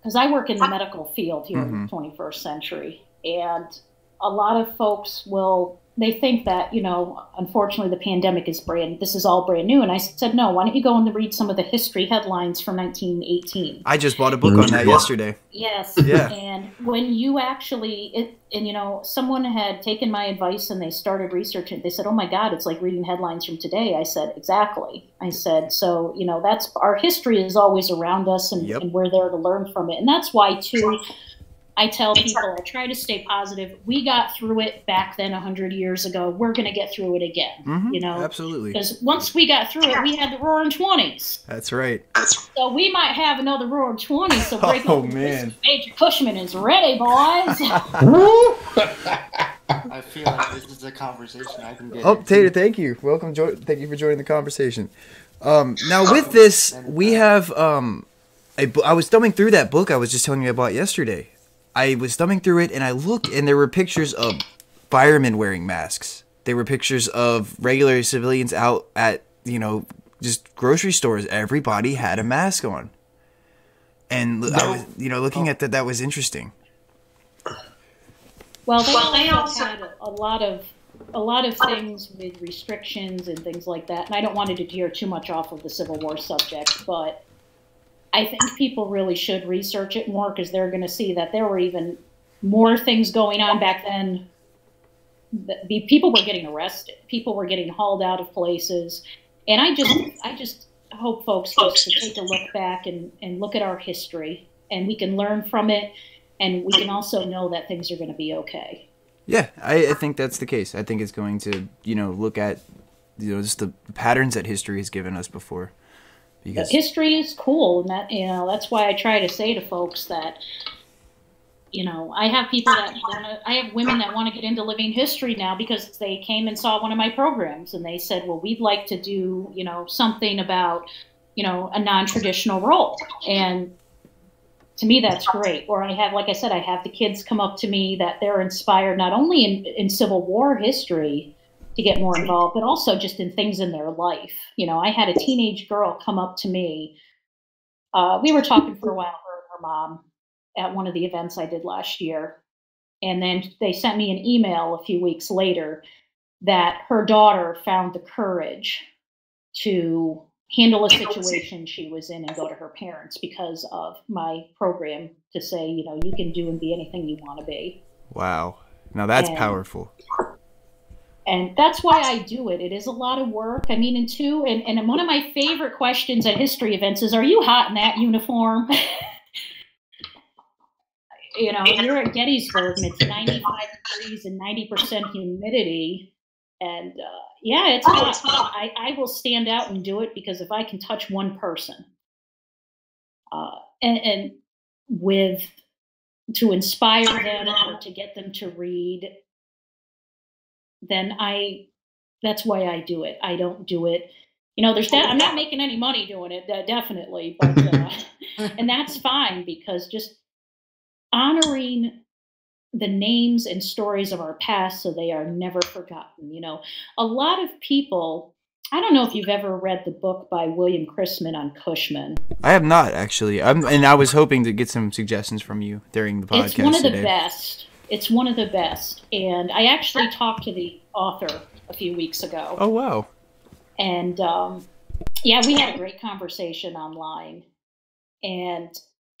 because uh, I work in the medical field here mm-hmm. in the 21st century, and a lot of folks will they think that you know unfortunately the pandemic is brand this is all brand new. And i said no why don't you go and read some of the history headlines from 1918 i just bought a book on that mm-hmm. yesterday. Yes. Yeah. And when you actually it, and you know someone had taken my advice and they started researching they said oh my god it's like reading headlines from today. I said exactly. I said so you know that's our history is always around us and, yep. and we're there to learn from it. And that's why too I tell people, I try to stay positive. We got through it back then 100 years ago. We're going to get through it again. Mm-hmm, you know? Absolutely. Because once we got through it, we had the roaring 20s. That's right. So we might have another roaring 20s. So break oh, man. Major Cushman is ready, boys. I feel like this is a conversation I can get. Oh, Tater, thank you. Welcome. Jo- thank you for joining the conversation. Um, now, with this, we have. Um, a, I was thumbing through that book I was just telling you about yesterday. I was thumbing through it and I looked and there were pictures of firemen wearing masks. There were pictures of regular civilians out at, you know, just grocery stores. Everybody had a mask on. And no. I was, you know, looking oh. at that, that was interesting. Well, they, well, they also had a lot of a lot of things with restrictions and things like that. And I don't want to deter too much off of the Civil War subject, but I think people really should research it more because they're going to see that there were even more things going on back then. The, People were getting arrested. People were getting hauled out of places, and I just, I just hope folks just to take a look back and, and look at our history, and we can learn from it, and we can also know that things are going to be okay. Yeah, I, I think that's the case. I think it's going to, you know, look at, you know, just the patterns that history has given us before history is cool, and that you know that's why I try to say to folks that you know I have people that wanna, I have women that want to get into living history now because they came and saw one of my programs and they said, well, we'd like to do you know something about you know a non-traditional role. And to me that's great. Or i have like i said i have the kids come up to me that they're inspired not only in, in civil war history to get more involved, but also just in things in their life. You know, I had a teenage girl come up to me. Uh, we were talking for a while, her and her mom, at one of the events I did last year. And then they sent me an email a few weeks later that her daughter found the courage to handle a situation she was in and go to her parents because of my program to say, you know, you can do and be anything you want to be. Wow. Now that's and, powerful. And that's why I do it. It is a lot of work. I mean, and two, and, and one of my favorite questions at history events is, are you hot in that uniform? you know, you're at Gettysburg and it's 95 degrees and 90% humidity. And uh, yeah, it's hot. I, I will stand out and do it because if I can touch one person uh, and, and with to inspire them or to get them to read, then I that's why I do it. I don't do it. You know, there's that. I'm not making any money doing it, definitely, but uh, and that's fine because just honoring the names and stories of our past so they are never forgotten. You know, a lot of people, I don't know if you've ever read the book by William Christen on Cushman. I have not actually. I'm, and I was hoping to get some suggestions from you during the podcast. It's one of today. the best. It's one of the best. And I actually talked to the author a few weeks ago. Oh, wow. And um, yeah, we had a great conversation online. And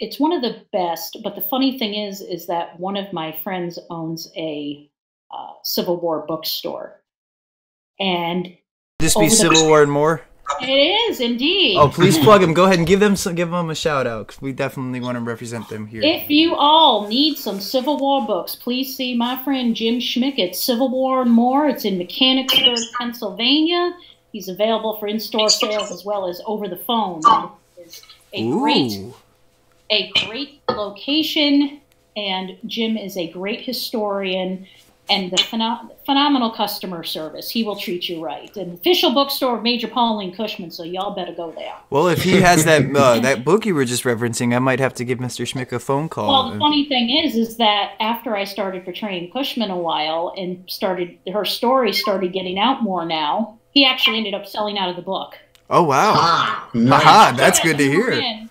it's one of the best. But the funny thing is, is that one of my friends owns a uh, Civil War bookstore, and this be Civil War and more. It is indeed. Oh, please plug them. Go ahead and give them some, give them a shout out because we definitely want to represent them here. If you all need some Civil War books, please see my friend Jim Schmick at Civil War and More. It's in Mechanicsburg, Pennsylvania. He's available for in-store sales as well as over the phone. It's a Ooh. great a great location, and Jim is a great historian and the phenom- phenomenal customer service. He will treat you right. An official bookstore of Major Pauline Cushman, so y'all better go there. Well, if he has that uh, that book you were just referencing, I might have to give Mr. Schmick a phone call. Well, the funny thing is, is that after I started portraying Cushman a while and started her story started getting out more now, he actually ended up selling out of the book. Oh wow! Ah, nice. Aha, that's good to hear.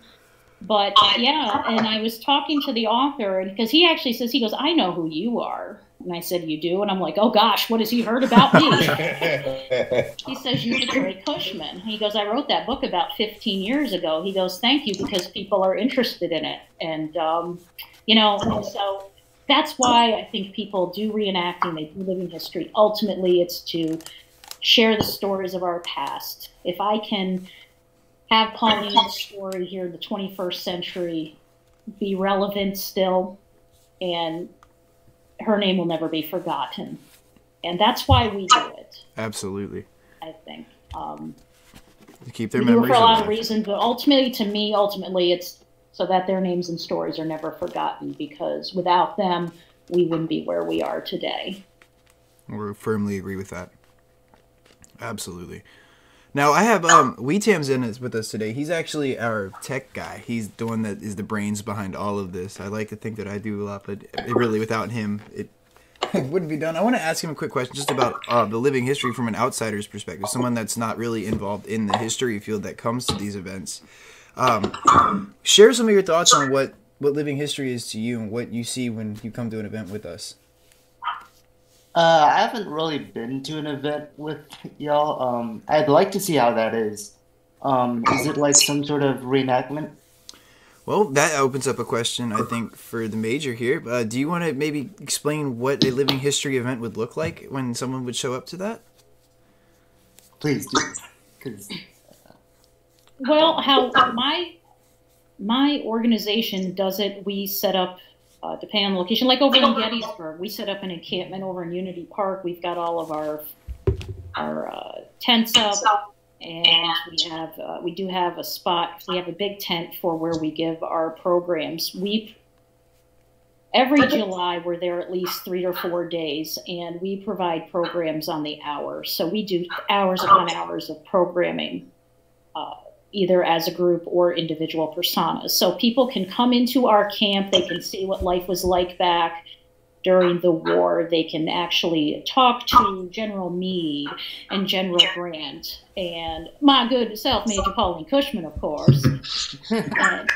But yeah, and I was talking to the author, and because he actually says he goes, "I know who you are," and I said, "You do," and I'm like, "Oh gosh, what has he heard about me?" he says, "You're Jerry Cushman." He goes, "I wrote that book about 15 years ago." He goes, "Thank you because people are interested in it," and um, you know, so that's why I think people do reenacting, they do living history. Ultimately, it's to share the stories of our past. If I can have Pauline's story here in the 21st century be relevant still, and her name will never be forgotten. And that's why we do it. Absolutely. I think. Um, to keep their memories. for a lot of reasons, but ultimately, to me, ultimately, it's so that their names and stories are never forgotten. Because without them, we wouldn't be where we are today. We firmly agree with that. Absolutely. Now I have um Weetam's in with us today. He's actually our tech guy. He's the one that is the brains behind all of this. I like to think that I do a lot, but it really without him it wouldn't be done. I want to ask him a quick question just about uh, the living history from an outsider's perspective, someone that's not really involved in the history field that comes to these events. Um, share some of your thoughts on what what living history is to you and what you see when you come to an event with us. Uh, I haven't really been to an event with y'all. Um, I'd like to see how that is. Um, is it like some sort of reenactment? Well, that opens up a question, I think, for the major here. Uh, do you want to maybe explain what a living history event would look like when someone would show up to that? Please do. Cause... Well, how my my organization does it, we set up uh, depending on the location. Like over in Gettysburg, we set up an encampment over in Unity Park. We've got all of our our uh, tents up, and we have uh, we do have a spot. We have a big tent for where we give our programs. We every July we're there at least three or four days, and we provide programs on the hour. So we do hours upon hours of programming. Uh, either as a group or individual personas. So people can come into our camp, they can see what life was like back during the war. They can actually talk to General Meade and General Grant and my good self, Major Pauline Cushman, of course. and,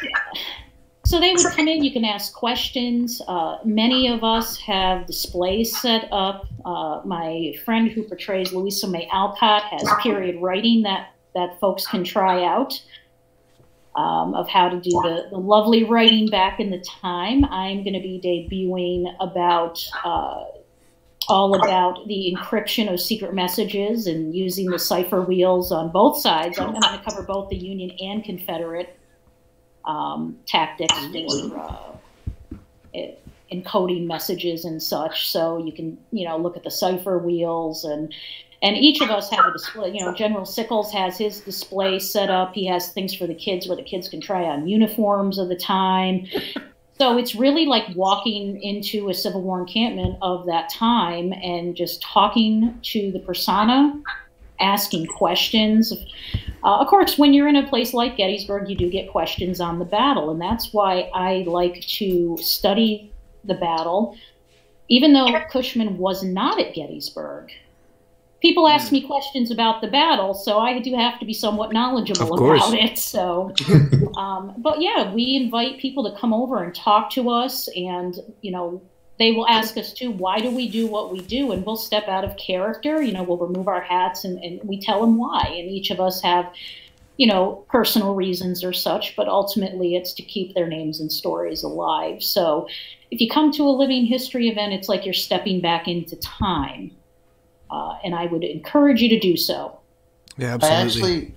so they would come in, you can ask questions. Uh, many of us have displays set up. Uh, my friend who portrays Louisa May Alcott has period writing that that folks can try out um, of how to do the, the lovely writing back in the time. I'm going to be debuting about uh, all about the encryption of secret messages and using the cipher wheels on both sides. I'm going to cover both the Union and Confederate um, tactics for uh, encoding messages and such. So you can, you know, look at the cipher wheels and and each of us have a display. You know, General Sickles has his display set up. He has things for the kids where the kids can try on uniforms of the time. So it's really like walking into a Civil War encampment of that time and just talking to the persona, asking questions. Uh, of course, when you're in a place like Gettysburg, you do get questions on the battle, and that's why I like to study the battle. Even though Cushman was not at Gettysburg, people ask hmm. me questions about the battle, so I do have to be somewhat knowledgeable about it. So, um, but yeah, we invite people to come over and talk to us, and you know, they will ask us too, why do we do what we do, and we'll step out of character. You know, we'll remove our hats and, and we tell them why, and each of us have. You know, personal reasons or such, but ultimately it's to keep their names and stories alive. So, if you come to a living history event, it's like you're stepping back into time uh, and I would encourage you to do so. Yeah, absolutely. I actually,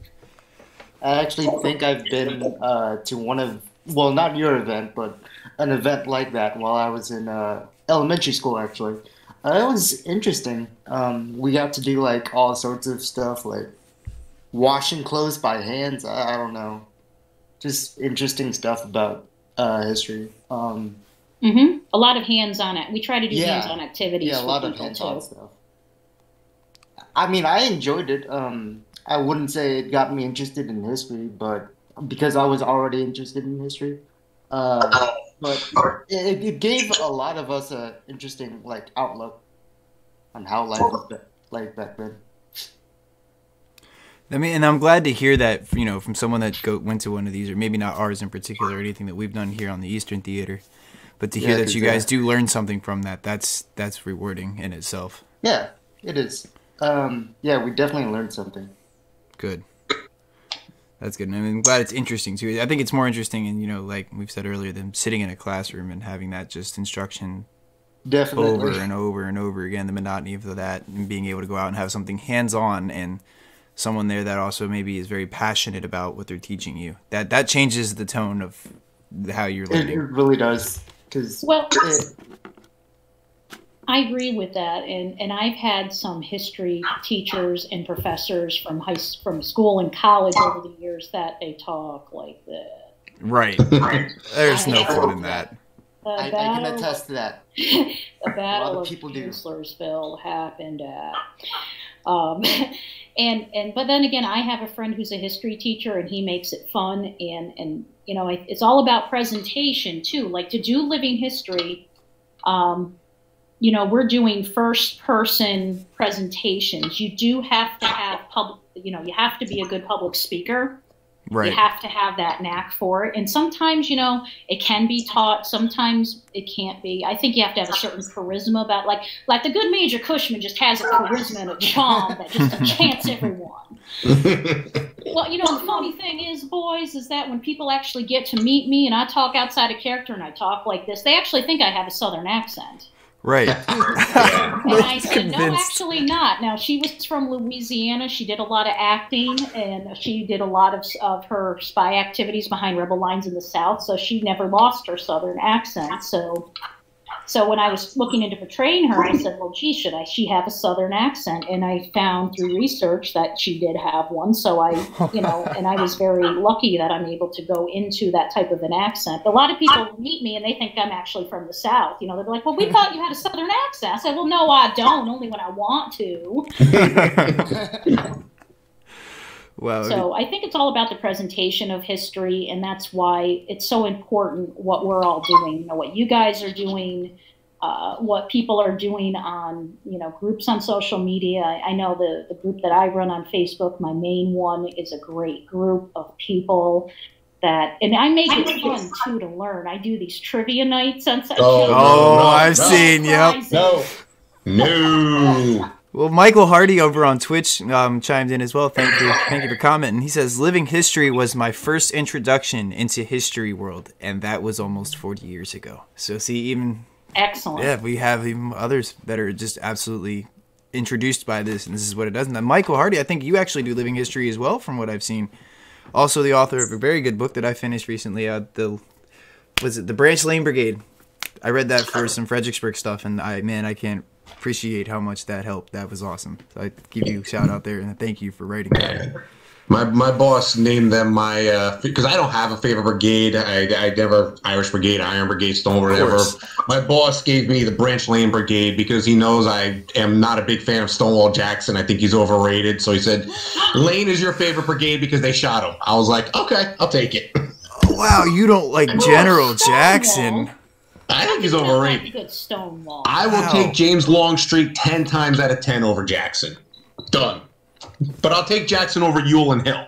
I actually think I've been uh, to one of well, not your event, but an event like that while I was in uh, elementary school. Actually, uh, it was interesting. Um, we got to do like all sorts of stuff, like washing clothes by hands. I, I don't know, just interesting stuff about uh, history. Um, mm-hmm. A lot of hands-on it. We try to do yeah, hands-on activities. Yeah, a lot of hands-on too. stuff. I mean, I enjoyed it. Um, I wouldn't say it got me interested in history, but because I was already interested in history. Uh, but it, it, gave a lot of us an interesting like outlook on how life was like back then. I mean, and I'm glad to hear that you know from someone that go, went to one of these, or maybe not ours in particular, or anything that we've done here on the Eastern Theater, but to hear yeah, that you guys do learn something from that, that's that's rewarding in itself. Yeah, it is. Um, yeah, we definitely learned something. Good. That's good. And I'm glad it's interesting too. I think it's more interesting, and you know, like we've said earlier, than sitting in a classroom and having that just instruction definitely over and over and over again. The monotony of that, and being able to go out and have something hands-on and someone there that also maybe is very passionate about what they're teaching you. That that changes the tone of how you're learning. It, it really does. Because well, it, I agree with that, and and I've had some history teachers and professors from high from school and college over the years that they talk like that. Right. There's no fun in that. I, battle, I, can attest to that. the Battle of, of Chancellorsville happened at. Um, and and but then again, I have a friend who's a history teacher, and he makes it fun, and and you know it's all about presentation too. Like to do living history. Um, you know, we're doing first person presentations. You do have to have public, you know, you have to be a good public speaker. Right. You have to have that knack for it. And sometimes, you know, it can be taught. Sometimes it can't be. I think you have to have a certain charisma about like like the good Major Cushman just has a charisma and a charm that just enchants everyone. well, you know, the funny thing is, boys, is that when people actually get to meet me and I talk outside of character and I talk like this, they actually think I have a southern accent. Right. and I said, no, actually not. Now, she was from Louisiana. She did a lot of acting and she did a lot of, of her spy activities behind rebel lines in the South. So she never lost her Southern accent. So so when I was looking into portraying her, I said, well, gee, should I? She have a Southern accent, and I found through research that she did have one. So I, you know, and I was very lucky that I'm able to go into that type of an accent. A lot of people meet me and they think I'm actually from the South. You know, they're like, well, we thought you had a Southern accent. I said, well, no, I don't. Only when I want to. Well, so I think it's all about the presentation of history, and that's why it's so important what we're all doing. You know, what you guys are doing, uh, what people are doing on you know groups on social media. I, I know the the group that I run on Facebook, my main one, is a great group of people that, and I make it fun too to learn. I do these trivia nights on. Oh, oh no, I've no, seen. Yep. No. No. Well, Michael Hardy over on Twitch um, chimed in as well. Thank you, thank you for commenting. He says, "Living History was my first introduction into history world, and that was almost 40 years ago." So, see, even excellent. Yeah, we have even others that are just absolutely introduced by this, and this is what it does. And then Michael Hardy, I think you actually do living history as well, from what I've seen. Also, the author of a very good book that I finished recently. Uh, the was it the Branch Lane Brigade? I read that for some Fredericksburg stuff, and I man, I can't appreciate how much that helped. That was awesome. So I give you a shout out there and thank you for writing that. My my boss named them my because uh, I don't have a favorite brigade. I, I never Irish Brigade, Iron Brigade, Stone, whatever. My boss gave me the Branch Lane Brigade because he knows I am not a big fan of Stonewall Jackson. I think he's overrated. So he said, "Lane is your favorite brigade because they shot him." I was like, "Okay, I'll take it." Oh, wow, you don't like General Jackson. I think he's overrated. Good Stonewall. I will wow. take James Longstreet ten times out of ten over Jackson. Done. But I'll take Jackson over Ewell and Hill.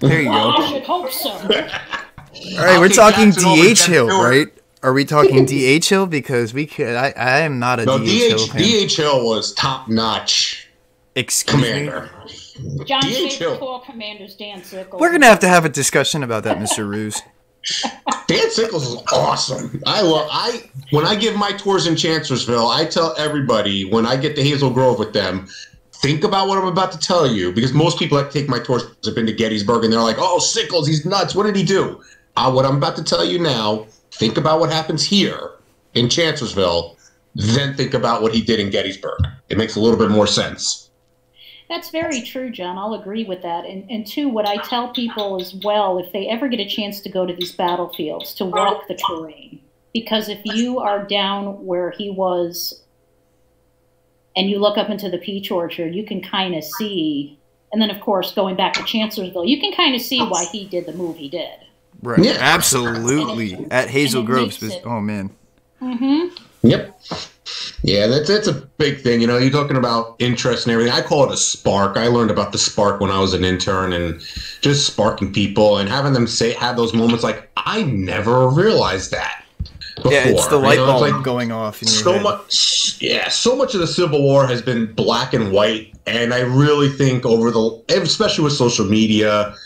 There you well, go. I should hope so. All right, I'll we're talking DH Hill, right? Are we talking DH Hill? Because we could. I, I am not a no, DH, DH Hill fan. DH Hill was top notch. Excuse commander. Me? John DH Hill. Commanders Dan Sickles. We're gonna have to have a discussion about that, Mr. Roos. Dan Sickles is awesome. I love. I when I give my tours in Chancellorsville, I tell everybody when I get to Hazel Grove with them, think about what I'm about to tell you because most people that take my tours have been to Gettysburg and they're like, "Oh, Sickles, he's nuts. What did he do?" Uh, what I'm about to tell you now. Think about what happens here in Chancellorsville, then think about what he did in Gettysburg. It makes a little bit more sense. That's very true, John. I'll agree with that. And, and two, what I tell people as well, if they ever get a chance to go to these battlefields, to walk the terrain. Because if you are down where he was and you look up into the peach orchard, you can kind of see. And then, of course, going back to Chancellorsville, you can kind of see why he did the move he did. Right. Yeah. Absolutely. At Hazel Grove. Oh, man. Mm-hmm. Yep. Yeah, that's that's a big thing. You know, you're talking about interest and everything. I call it a spark. I learned about the spark when I was an intern, and just sparking people and having them say have those moments like I never realized that. Before. Yeah, it's the light you know, bulb like, going off. so head. much, yeah, so much of the Civil War has been black and white, and I really think over the, especially with social media,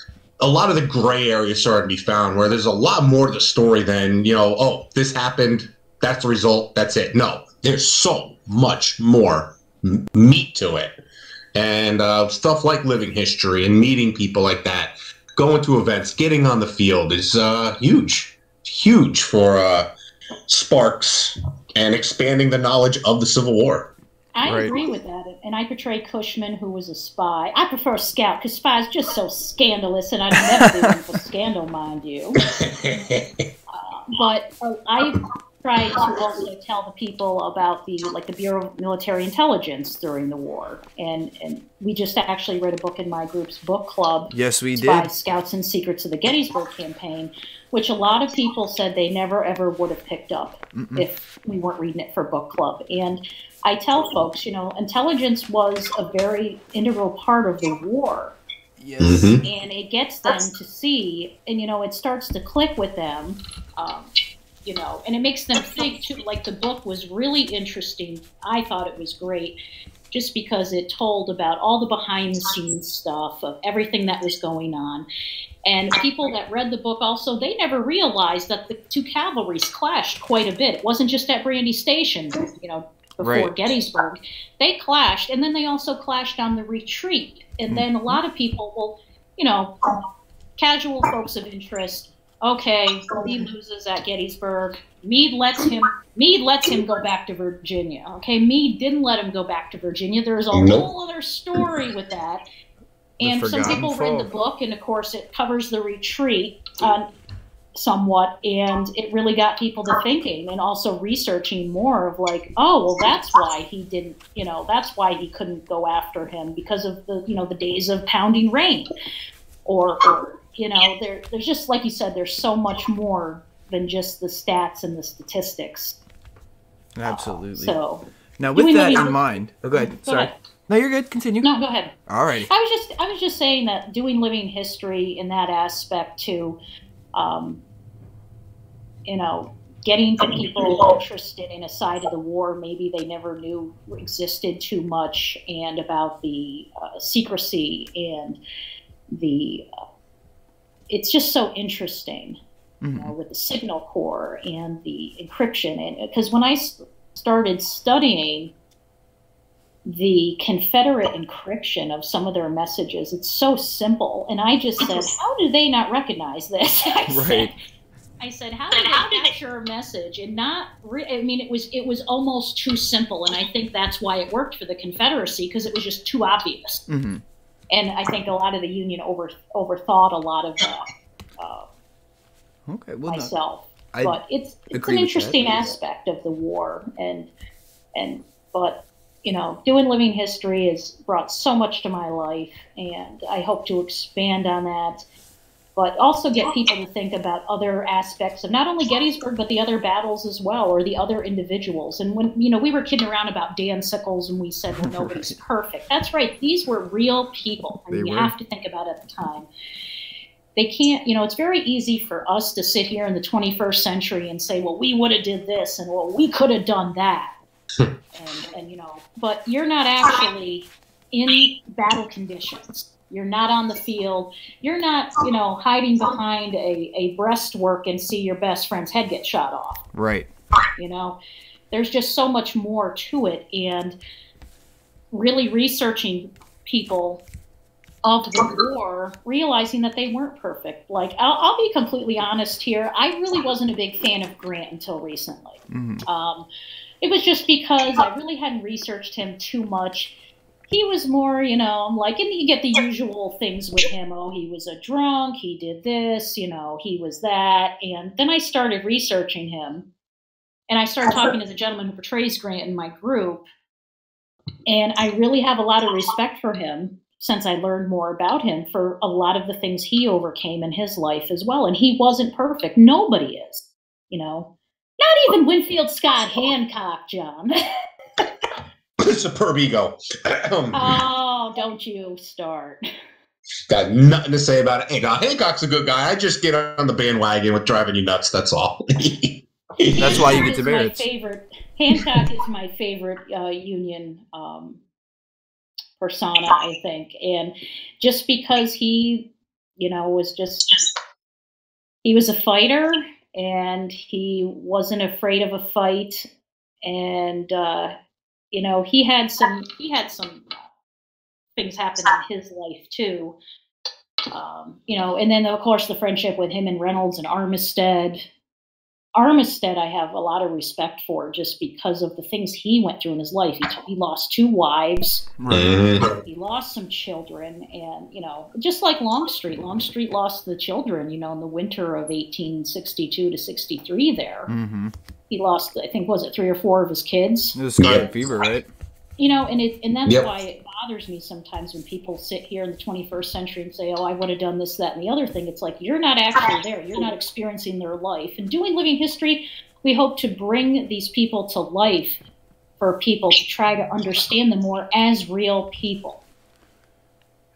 a lot of the gray areas starting to be found where there's a lot more to the story than you know. Oh, this happened. That's the result. That's it. No, there's so much more meat to it. And uh, stuff like living history and meeting people like that, going to events, getting on the field is uh, huge, huge for uh, Sparks and expanding the knowledge of the Civil War. I right. agree with that. And I portray Cushman, who was a spy. I prefer Scout because spy is just so scandalous, and I'd never be one for scandal, mind you. Uh, but uh, I try to also tell the people about the like the Bureau of Military Intelligence during the war, and and we just actually read a book in my group's book club. Yes, we did. Scouts and Secrets of the Gettysburg Campaign, which a lot of people said they never ever would have picked up Mm-mm. if we weren't reading it for book club. And I tell folks, you know, intelligence was a very integral part of the war. Yes. Mm-hmm. And it gets them to see, and you know, it starts to click with them. Um, you know, and it makes them think too. Like the book was really interesting. I thought it was great just because it told about all the behind the scenes stuff of everything that was going on. And people that read the book also, they never realized that the two cavalries clashed quite a bit. It wasn't just at Brandy Station, you know, before right. Gettysburg. They clashed, and then they also clashed on the retreat. And then a mm-hmm. lot of people well, you know, casual folks of interest okay, he loses at Gettysburg. Meade lets him Meade lets him go back to Virginia. Okay, Meade didn't let him go back to Virginia. There's a nope. whole other story with that. And some people read the book, and of course, it covers the retreat uh, somewhat, and it really got people to thinking and also researching more of like, oh, well, that's why he didn't, you know, that's why he couldn't go after him because of the, you know, the days of pounding rain, or, or you know, there, there's just like you said, there's so much more than just the stats and the statistics. Absolutely. Uh, so now, with that in mind, oh, go ahead. Go Sorry. Ahead. No, you're good. Continue. No, go ahead. All right. I was just, I was just saying that doing living history in that aspect too, um, you know, getting to people interested in a side of the war maybe they never knew existed too much, and about the uh, secrecy and the. Uh, it's just so interesting, mm-hmm. you know, with the signal corps and the encryption, and because when I started studying the Confederate encryption of some of their messages. It's so simple. And I just said, how do they not recognize this? I right. Said, I said, how did they capture a message and not? Re- I mean, it was it was almost too simple, and I think that's why it worked for the Confederacy because it was just too obvious. Mm-hmm. And I think a lot of the Union over overthought a lot of uh, uh, okay, well, myself. No, but it's it's an interesting aspect of the war, and and but you know, doing living history has brought so much to my life, and I hope to expand on that. But also get people to think about other aspects of not only Gettysburg, but the other battles as well, or the other individuals. And when, you know, we were kidding around about Dan Sickles and we said, well, nobody's perfect. That's right. These were real people. I mean, you have to think about at the time. They can't, you know, it's very easy for us to sit here in the 21st century and say, well, we would have did this and well, we could have done that and, and you know, but you're not actually in battle conditions. You're not on the field. You're not, you know, hiding behind a, a breastwork and see your best friend's head get shot off. Right. You know, there's just so much more to it. And really researching people of the war, realizing that they weren't perfect. Like, I'll, I'll, be completely honest here. I really wasn't a big fan of Grant until recently. Mm-hmm. Um, it was just because I really hadn't researched him too much. He was more, you know, like, and you get the usual things with him. Oh, he was a drunk. He did this, you know, he was that. And then I started researching him. And I started talking to the gentleman who portrays Grant in my group. And I really have a lot of respect for him since I learned more about him for a lot of the things he overcame in his life as well. And he wasn't perfect. Nobody is, you know. Not even Winfield Scott Hancock, John. Superb ego. oh, don't you start. Got nothing to say about it. Hey, God, Hancock's a good guy. I just get on the bandwagon with driving you nuts. That's all. that's why you get to bear it. Favorite Hancock is my favorite uh, Union um, persona, I think, and just because he, you know, was just he was a fighter and he wasn't afraid of a fight and uh, you know he had some he had some things happen in his life too. Um, you know and then of course the friendship with him and reynolds and armistead Armistead, I have a lot of respect for just because of the things he went through in his life. He, he lost two wives, mm-hmm. he lost some children, and you know, just like Longstreet, Longstreet lost the children. You know, in the winter of 1862 to 63. There, mm-hmm. he lost, I think, was it three or four of his kids? It was scarlet yeah. fever, right? You know, and it and that's yep. why it bothers me sometimes when people sit here in the 21st century and say, "Oh, I would have done this, that, and the other thing." It's like you're not actually there. You're not experiencing their life. And doing living history, we hope to bring these people to life for people to try to understand them more as real people.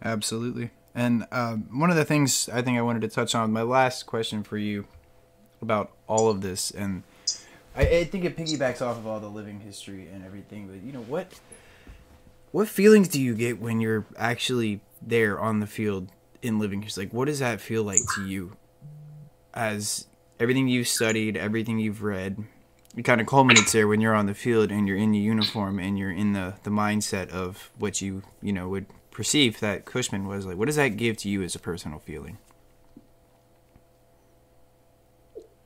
Absolutely. And um, one of the things I think I wanted to touch on, my last question for you about all of this, and I, I think it piggybacks off of all the living history and everything. But you know what? What feelings do you get when you're actually there on the field in living history? Like, what does that feel like to you? As everything you've studied, everything you've read, it kind of culminates there when you're on the field and you're in the uniform and you're in the the mindset of what you you know would perceive that Cushman was like. What does that give to you as a personal feeling?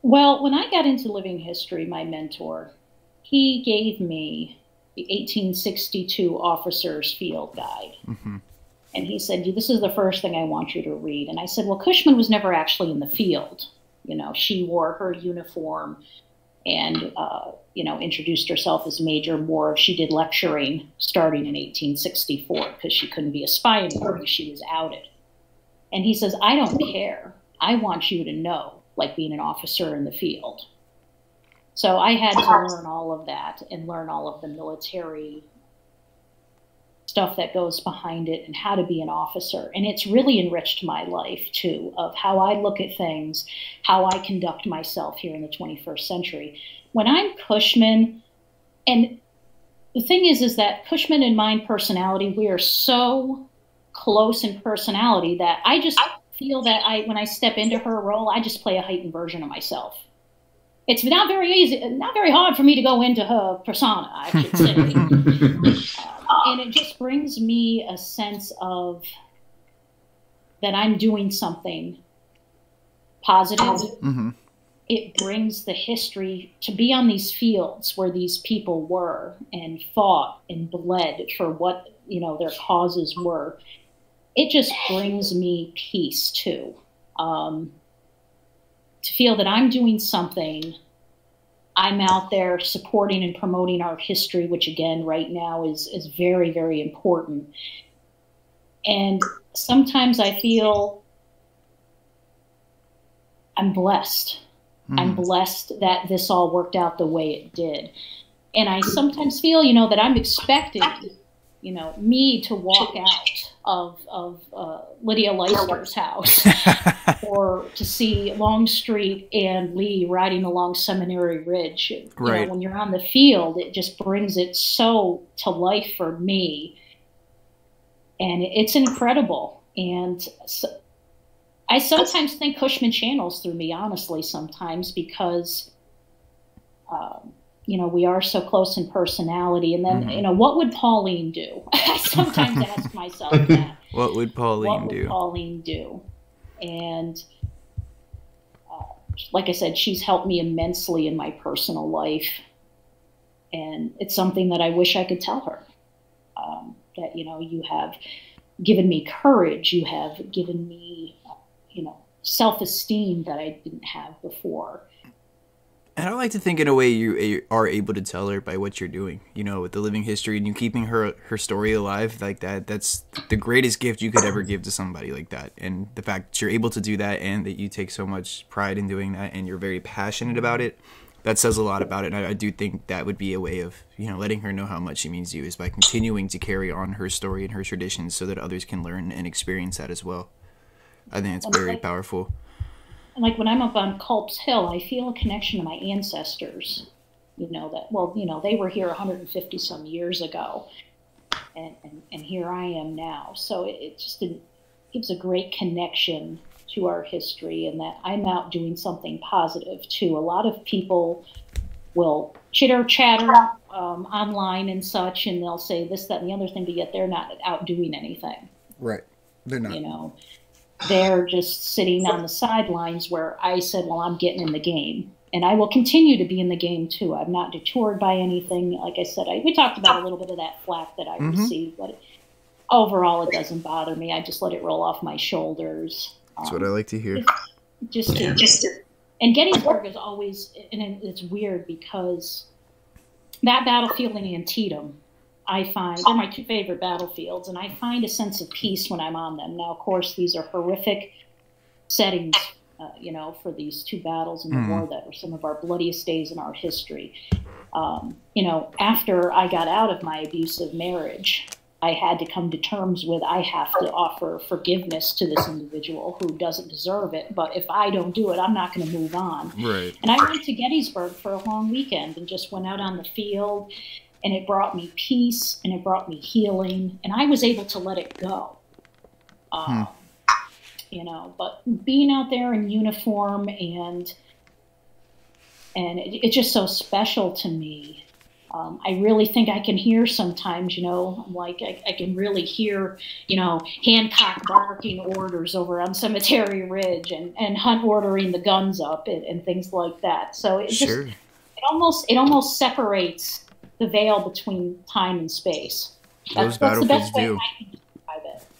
Well, when I got into living history, my mentor, he gave me the 1862 Officers Field Guide. Mm-hmm. And he said, This is the first thing I want you to read. And I said, Well, Cushman was never actually in the field. You know, she wore her uniform and, uh, you know, introduced herself as Major Moore. She did lecturing starting in 1864 because she couldn't be a spy anymore she was outed. And he says, I don't care. I want you to know, like being an officer in the field. So I had to learn all of that and learn all of the military stuff that goes behind it and how to be an officer. And it's really enriched my life too, of how I look at things, how I conduct myself here in the 21st century. When I'm Cushman, and the thing is, is that Cushman and mine personality, we are so close in personality that I just feel that I, when I step into her role, I just play a heightened version of myself. It's not very easy, not very hard for me to go into her persona, I should say. um, and it just brings me a sense of that I'm doing something positive. Mm-hmm it brings the history to be on these fields where these people were and fought and bled for what you know their causes were it just brings me peace too um, to feel that i'm doing something i'm out there supporting and promoting our history which again right now is is very very important and sometimes i feel i'm blessed Mm. I'm blessed that this all worked out the way it did. And I sometimes feel, you know, that I'm expecting, you know, me to walk out of, of uh, Lydia Leister's house or to see Longstreet and Lee riding along Seminary Ridge. You right. Know, when you're on the field, it just brings it so to life for me. And it's incredible. And so, I sometimes think Cushman channels through me, honestly, sometimes because, you know, we are so close in personality. And then, mm-hmm. you know, what would Pauline do? I sometimes ask myself that. What would Pauline what would do? Pauline do? And uh, like I said, she's helped me immensely in my personal life. And it's something that I wish I could tell her. Um, that, you know, you have given me courage, you have given me you know, self esteem that I didn't have before. And I like to think, in a way, eh, you are able to tell her by what you're doing. You know, with the living history and you keeping her her story alive like that. That's the greatest gift you could ever give to somebody like that. And the fact that you're able to do that, and that you take so much pride in doing that, and you're very passionate about it, that says a lot about it. And I, I do think that would be a way of you know letting her know how much she means to you is by continuing to carry on her story and her traditions, so that others can learn and experience that as well. I think it's very powerful. Like when I'm up on Culp's Hill, I feel a connection to my ancestors. You know that well, you know they were here 150 some years ago, and and, and here I am now. So it, it just it gives a great connection to our history, and that I'm out doing something positive too. A lot of people will chitter chatter um, online and such, and they'll say this, that, and the other thing, but yet they're not out doing anything. Right. They're not. You know, they're just sitting on the sidelines where I said, well, I'm getting in the game. And I will continue to be in the game too. I'm not detoured by anything. Like I said, I, we talked about a little bit of that flack that I mm-hmm. received, but overall, it doesn't bother me. I just let it roll off my shoulders. That's um, what I like to hear. Just to, just to, and Gettysburg is always, and it's weird because that battlefield in Antietam I find they're my two favorite battlefields, and I find a sense of peace when I'm on them. Now, of course, these are horrific settings, uh, you know, for these two battles in the mm-hmm. war that were some of our bloodiest days in our history. Um, you know, after I got out of my abusive marriage, I had to come to terms with I have to offer forgiveness to this individual who doesn't deserve it. But if I don't do it, I'm not going to move on. Right. And I went to Gettysburg for a long weekend and just went out on the field and it brought me peace and it brought me healing and i was able to let it go um, hmm. you know but being out there in uniform and and it, it's just so special to me um, I really think I can hear sometimes, you know, like I, I, can really hear, you know, Hancock barking orders over on Cemetery Ridge and, and Hunt ordering the guns up and, and things like that. So it sure. just, it almost, it almost separates the veil between time and space. That's, Those that's battlefields do.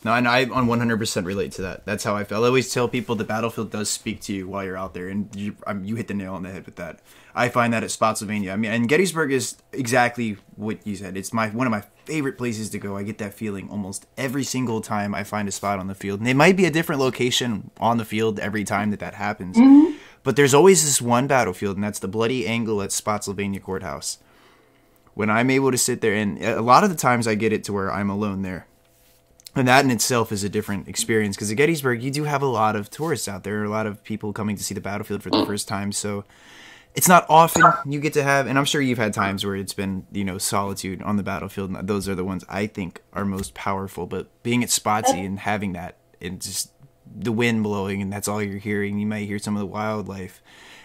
No, and I on 100% relate to that. That's how I feel. I always tell people the battlefield does speak to you while you're out there, and you, um, you hit the nail on the head with that. I find that at Spotsylvania. I mean, and Gettysburg is exactly what you said. It's my one of my favorite places to go. I get that feeling almost every single time I find a spot on the field. And it might be a different location on the field every time that that happens. Mm-hmm. But there's always this one battlefield, and that's the bloody angle at Spotsylvania Courthouse when I'm able to sit there, and a lot of the times I get it to where I'm alone there. And that in itself is a different experience because at Gettysburg, you do have a lot of tourists out there, a lot of people coming to see the battlefield for the first time. So it's not often you get to have, and I'm sure you've had times where it's been, you know, solitude on the battlefield. And those are the ones I think are most powerful. But being at Spotsy and having that, and just the wind blowing, and that's all you're hearing, you might hear some of the wildlife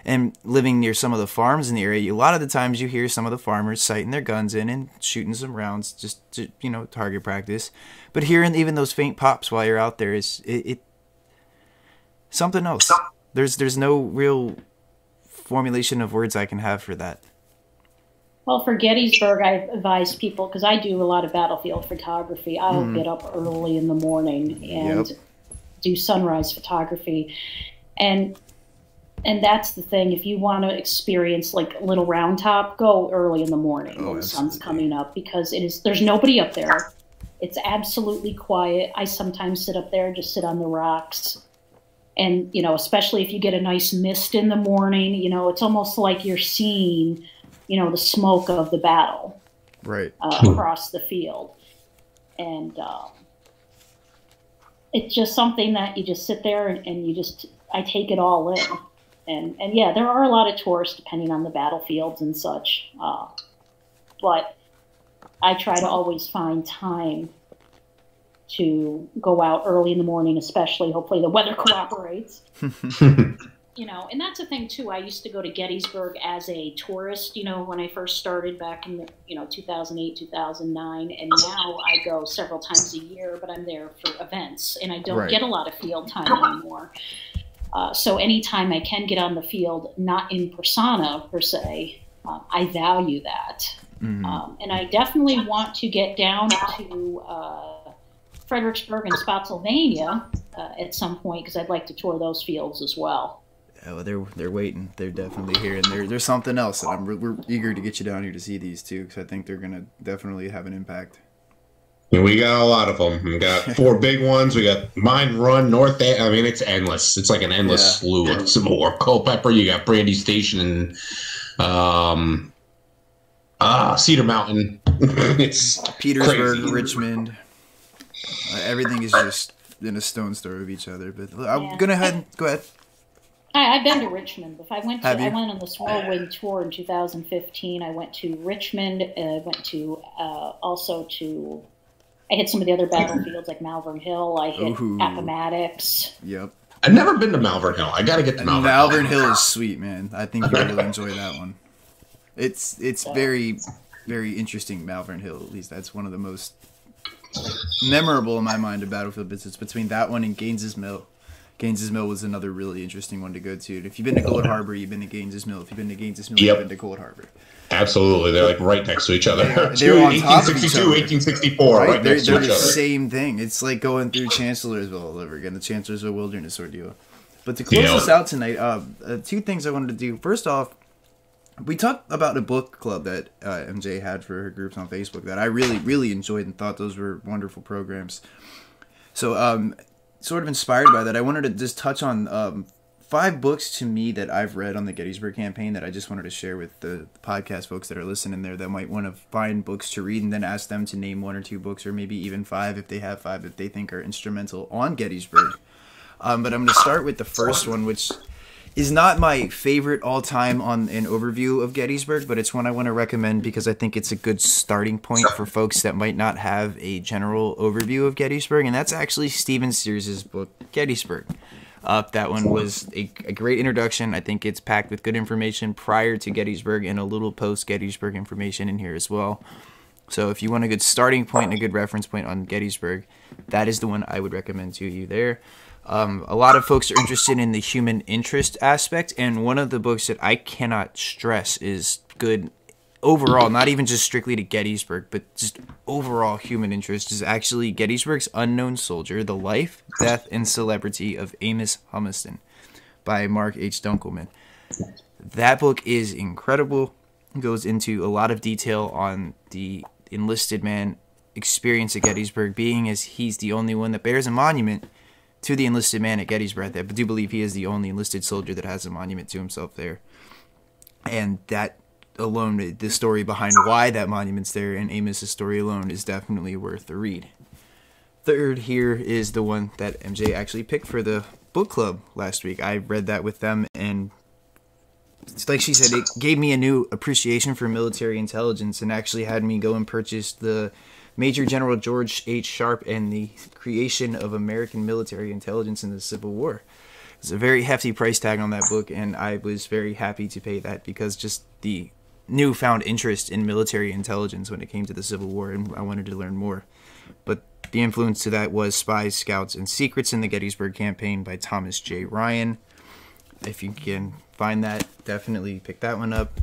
and living near some of the farms in the area, a lot of the times you hear some of the farmers sighting their guns in and shooting some rounds just to, you know, target practice. But hearing even those faint pops while you're out there is it, it something else. There's there's no real formulation of words I can have for that. Well, for Gettysburg, I advise people because I do a lot of battlefield photography. I'll mm. get up early in the morning and yep. do sunrise photography, and and that's the thing. If you want to experience like Little Round Top, go early in the morning oh, when the sun's coming up because it is. There's nobody up there. It's absolutely quiet. I sometimes sit up there, just sit on the rocks, and you know, especially if you get a nice mist in the morning, you know, it's almost like you're seeing, you know, the smoke of the battle, right, uh, across the field, and um, it's just something that you just sit there and, and you just I take it all in and and yeah, there are a lot of tourists depending on the battlefields and such. Uh, but I try to always find time to go out early in the morning, especially. Hopefully, the weather cooperates. you know, and that's a thing too. I used to go to Gettysburg as a tourist. You know, when I first started back in the you know 2008, 2009, and now I go several times a year. But I'm there for events, and I don't right. get a lot of field time anymore. Uh, so anytime I can get on the field, not in persona per se, uh, I value that. Mm-hmm. Um, and I definitely want to get down to uh, Fredericksburg and Spotsylvania uh, at some point because I'd like to tour those fields as well. Well, they're they're waiting. They're definitely here, and there, there's something else that I'm we're eager to get you down here to see these too because I think they're gonna definitely have an impact. We got a lot of them. We got four big ones. We got Mine Run, North. I mean, it's endless. It's like an endless yeah. slew of some more. Culpeper. You got Brandy Station and um, ah, Cedar Mountain. it's Petersburg, crazy. Richmond. Uh, everything is just in a stone's throw of each other. But I'm yeah. gonna head. Go ahead. Hi, I've been to Richmond. If I went to, I went on the Whirlwind tour in 2015. I went to Richmond. I uh, went to uh, also to I hit some of the other battlefields like Malvern Hill. I hit Ooh. Appomattox. Yep. I've never been to Malvern Hill. I got to get to Malvern. Hill. Malvern Hill. Hill is sweet, man. I think you'll really enjoy that one. It's it's very very interesting. Malvern Hill, at least that's one of the most memorable in my mind of battlefield visits. Between that one and Gaines's Mill. Gaines's Mill was another really interesting one to go to. If you've been to Cold Harbor, you've been to Gaines's Mill. If you've been to Gaines's Mill, yep. you've been to Cold Harbor. Absolutely, they're like right next to each other. They're, they're 1862, 1864, right, right they're, next they're to each the other. Same thing. It's like going through Chancellorsville all over again, the Chancellorsville Wilderness Ordeal. But to close yeah. this out tonight, uh, uh, two things I wanted to do. First off, we talked about a book club that uh, MJ had for her groups on Facebook that I really, really enjoyed and thought those were wonderful programs. So, um, sort of inspired by that, I wanted to just touch on um, five books to me that I've read on the Gettysburg campaign that I just wanted to share with the podcast folks that are listening there that might want to find books to read and then ask them to name one or two books or maybe even five if they have five that they think are instrumental on Gettysburg. Um, but I'm going to start with the first one, which is not my favorite all time on an overview of Gettysburg, but it's one I want to recommend because I think it's a good starting point for folks that might not have a general overview of Gettysburg, and that's actually Stephen Sears' book, Gettysburg up. That one was a, a, great introduction. I think it's packed with good information prior to Gettysburg and a little post Gettysburg information in here as well. So if you want a good starting point and a good reference point on Gettysburg, that is the one I would recommend to you there. Um, a lot of folks are interested in the human interest aspect, and one of the books that I cannot stress is good overall, not even just strictly to Gettysburg, but just overall human interest is actually Gettysburg's Unknown Soldier, The Life, Death, and Celebrity of Amos Humiston by Mark H. Dunkelman. That book is incredible. It goes into a lot of detail on the enlisted man experience at Gettysburg, being as he's the only one that bears a monument to the enlisted man at Gettysburg. I do believe he is the only enlisted soldier that has a monument to himself there. And that alone, the story behind why that monument's there and Amos's story alone is definitely worth the read. Third here is the one that MJ actually picked for the book club last week. I read that with them and it's like she said, it gave me a new appreciation for military intelligence and actually had me go and purchase the Major General George H. Sharpe and the creation of American military intelligence in the Civil War. It's a very hefty price tag on that book, and I was very happy to pay that because just the newfound interest in military intelligence when it came to the Civil War, and I wanted to learn more. But the influence to that was Spies, Scouts, and Secrets in the Gettysburg Campaign by Thomas J. Ryan. If you can find that, definitely pick that one up.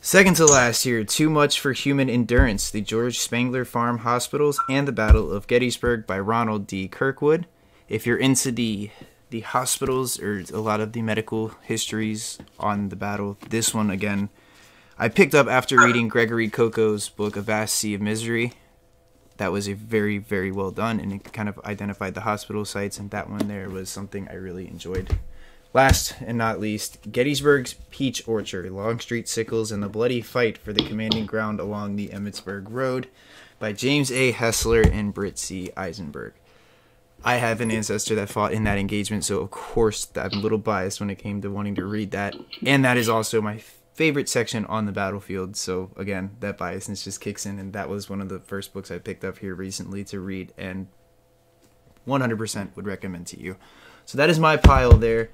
Second to last here, Too Much for Human Endurance, the George Spangler Farm Hospitals and the Battle of Gettysburg by Ronald D. Kirkwood. If you're into the the hospitals or a lot of the medical histories on the battle, this one again, I picked up after reading Gregory Coco's book A Vast Sea of Misery. That was a very, very well done, and it kind of identified the hospital sites, and that one there was something I really enjoyed. Last and not least, Gettysburg's Peach Orchard, Longstreet Sickles, and the Bloody Fight for the Commanding Ground Along the Emmitsburg Road by James A. Hessler and Britt C. Isenberg. I have an ancestor that fought in that engagement, so of course I'm a little biased when it came to wanting to read that. And that is also my favorite section on the battlefield. So again, that biasness just kicks in, and that was one of the first books I picked up here recently to read, and 100% would recommend to you. So that is my pile there.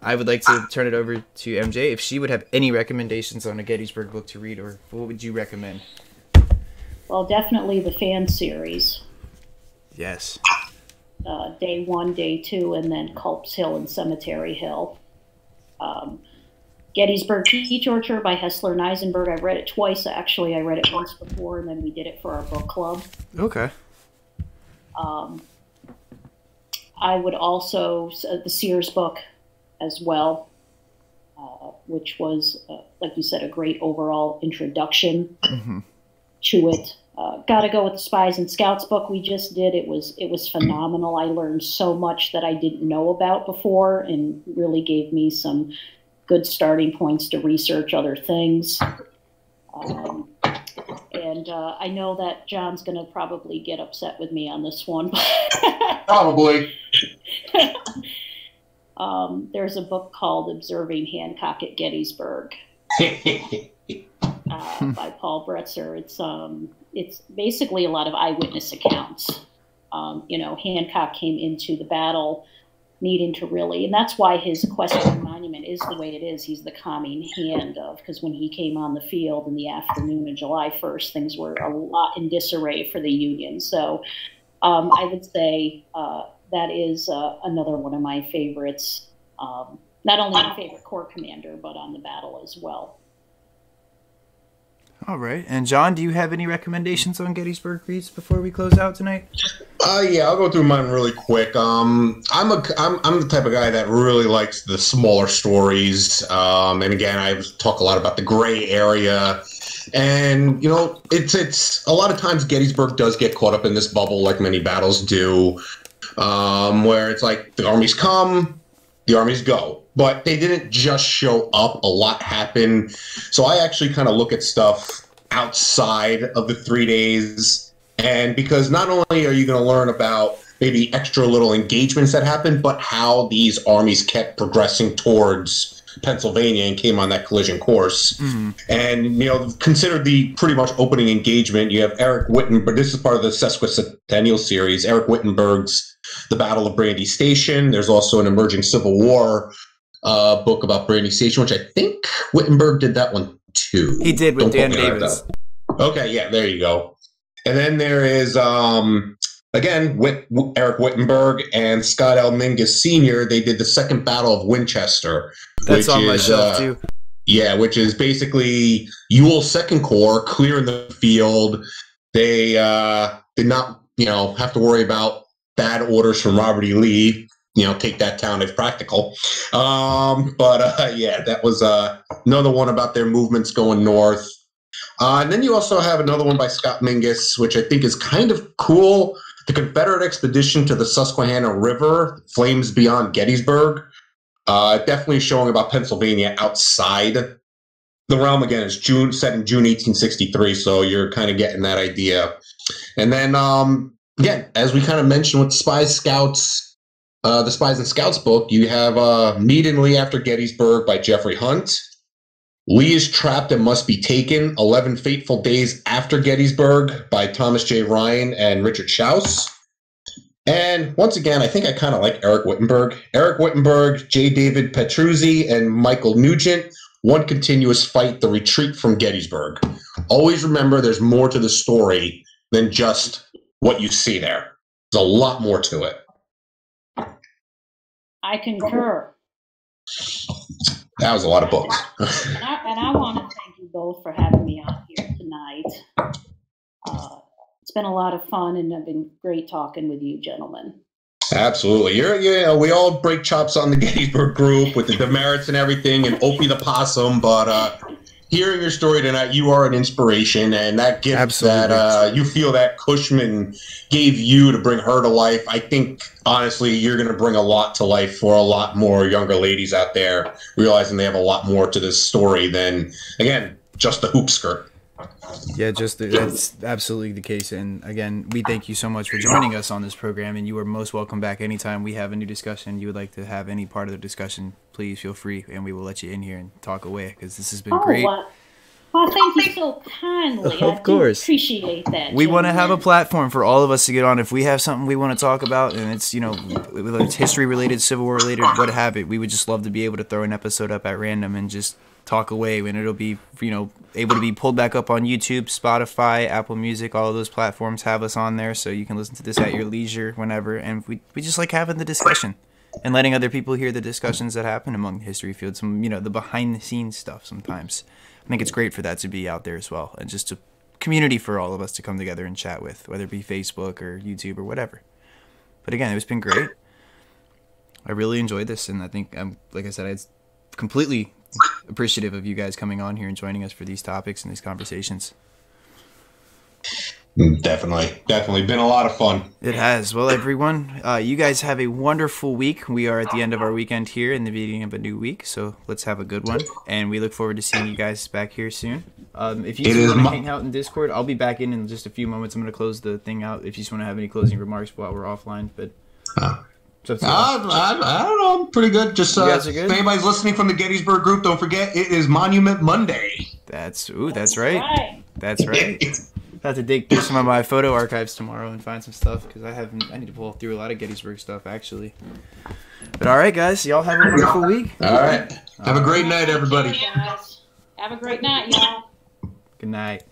I would like to turn it over to MJ if she would have any recommendations on a Gettysburg book to read, or what would you recommend? Well, definitely the Pfanz series. Yes. Uh, day one, day two, and then Culp's Hill and Cemetery Hill. Um, Gettysburg Peach Orchard by Hessler and Isenberg. I read it twice. Actually, I read it once before, and then we did it for our book club. Okay. Um, I would also uh, the Sears book as well, uh, which was, uh, like you said, a great overall introduction mm-hmm. to it. Uh, Got to go with the Spies and Scouts book we just did. It was it was phenomenal. I learned so much that I didn't know about before, and really gave me some good starting points to research other things. Um, and uh, I know that John's going to probably get upset with me on this one. probably. Um, there's a book called Observing Hancock at Gettysburg uh, by Paul Bretzger. It's um, it's basically a lot of eyewitness accounts. Um, you know, Hancock came into the battle needing to really, and that's why his equestrian monument is the way it is. He's the calming hand of, because when he came on the field in the afternoon of July 1st, things were a lot in disarray for the Union. So um, I would say uh, that is uh, another one of my favorites. Um, not only my favorite corps commander, but on the battle as well. All right. And John, do you have any recommendations on Gettysburg reads before we close out tonight? Uh, yeah, I'll go through mine really quick. Um, I'm a I'm, I'm the type of guy that really likes the smaller stories. Um, and again, I talk a lot about the gray area. And you know, it's it's a lot of times Gettysburg does get caught up in this bubble, like many battles do um, where it's like the armies come, the armies go. But they didn't just show up, a lot happened. So I actually kind of look at stuff outside of the three days. And because not only are you going to learn about maybe extra little engagements that happened, but how these armies kept progressing towards Pennsylvania and came on that collision course. Mm-hmm. And, you know, consider the pretty much opening engagement. You have Eric Wittenberg, this is part of the Sesquicentennial series, Eric Wittenberg's The Battle of Brandy Station. There's also an emerging Civil War uh, book about Brandy Station, which I think Wittenberg did that one too. He did with Don't Dan Davis. Okay, yeah, there you go. And then there is um, again, Whit, Eric Wittenberg and Scott L. Mingus Sr., they did the Second Battle of Winchester. That's on is, my shelf, uh, too. Yeah, which is basically Ewell's Second Corps clearing the field. They uh, did not, you know, have to worry about bad orders from Robert E. Lee. You know, take that town if practical. Um, but uh, yeah, that was uh, another one about their movements going north. Uh, and then you also have another one by Scott Mingus, which I think is kind of cool the Confederate expedition to the Susquehanna River, Flames Beyond Gettysburg, uh, definitely showing about Pennsylvania outside the realm again is June set in June 1863, so you're kind of getting that idea. And then um, again, as we kind of mentioned with Spies Scouts, uh, the Spies and Scouts book, you have uh, Meade and Lee after Gettysburg by Jeffrey Hunt. Lee is trapped and must be taken. Eleven fateful days after Gettysburg by Thomas J. Ryan and Richard Schaus. And once again, I think I kind of like Eric Wittenberg. Eric Wittenberg, J. David Petruzzi, and Michael Nugent. One continuous fight, the retreat from Gettysburg. Always remember there's more to the story than just what you see there. There's a lot more to it. I concur. That was a lot of books. and I, and I want to thank you both for having me on here tonight. Uh, it's been a lot of fun, and I've been great talking with you, gentlemen. Absolutely. You're, you know, we all break chops on the Gettysburg group with the demerits and everything and Opie the possum, but uh, hearing your story tonight, you are an inspiration, and that gift Absolutely. that uh, you feel that Cushman gave you to bring her to life, I think honestly, you're going to bring a lot to life for a lot more younger ladies out there, realizing they have a lot more to this story than again just the hoop skirt. Yeah, just that's absolutely the case. And again, we thank you so much for joining us on this program. And you are most welcome back anytime we have a new discussion. You would like to have any part of the discussion, please feel free, and we will let you in here and talk away because this has been oh, great. Well, well, thank you so kindly. Of I course, appreciate that. We want to have a platform for all of us to get on. If we have something we want to talk about, and it's you know, whether it's history related, Civil War related, what have it, we would just love to be able to throw an episode up at random and just talk away and it'll be you know able to be pulled back up on youtube spotify apple music all of those platforms have us on there so you can listen to this at your leisure whenever and we, we just like having the discussion and letting other people hear the discussions that happen among the history field some you know the behind the scenes stuff sometimes. I think it's great for that to be out there as well and just a community for all of us to come together and chat with whether it be facebook or youtube or whatever. But again it's been great. I really enjoyed this and i think i'm like i said i completely appreciative of you guys coming on here and joining us for these topics and these conversations. Definitely, definitely been a lot of fun. It has. Well, everyone, uh, you guys have a wonderful week. We are at the end of our weekend here in the beginning of a new week, so let's have a good one. And we look forward to seeing you guys back here soon. Um, if you want to hang out in Discord, I'll be back in in just a few moments. I'm going to close the thing out. If you just want to have any closing remarks while we're offline, but. Uh, uh, I, I, don't know. I'm pretty good. Just uh, good? if anybody's listening from the Gettysburg group, don't forget it is Monument Monday. That's ooh, that's, that's right. right. That's right. I have to dig through some of my photo archives tomorrow and find some stuff because I have I need to pull through a lot of Gettysburg stuff actually. But all right, guys, y'all have a wonderful week. All right, have a great night, everybody. Have a great night, y'all. Good night.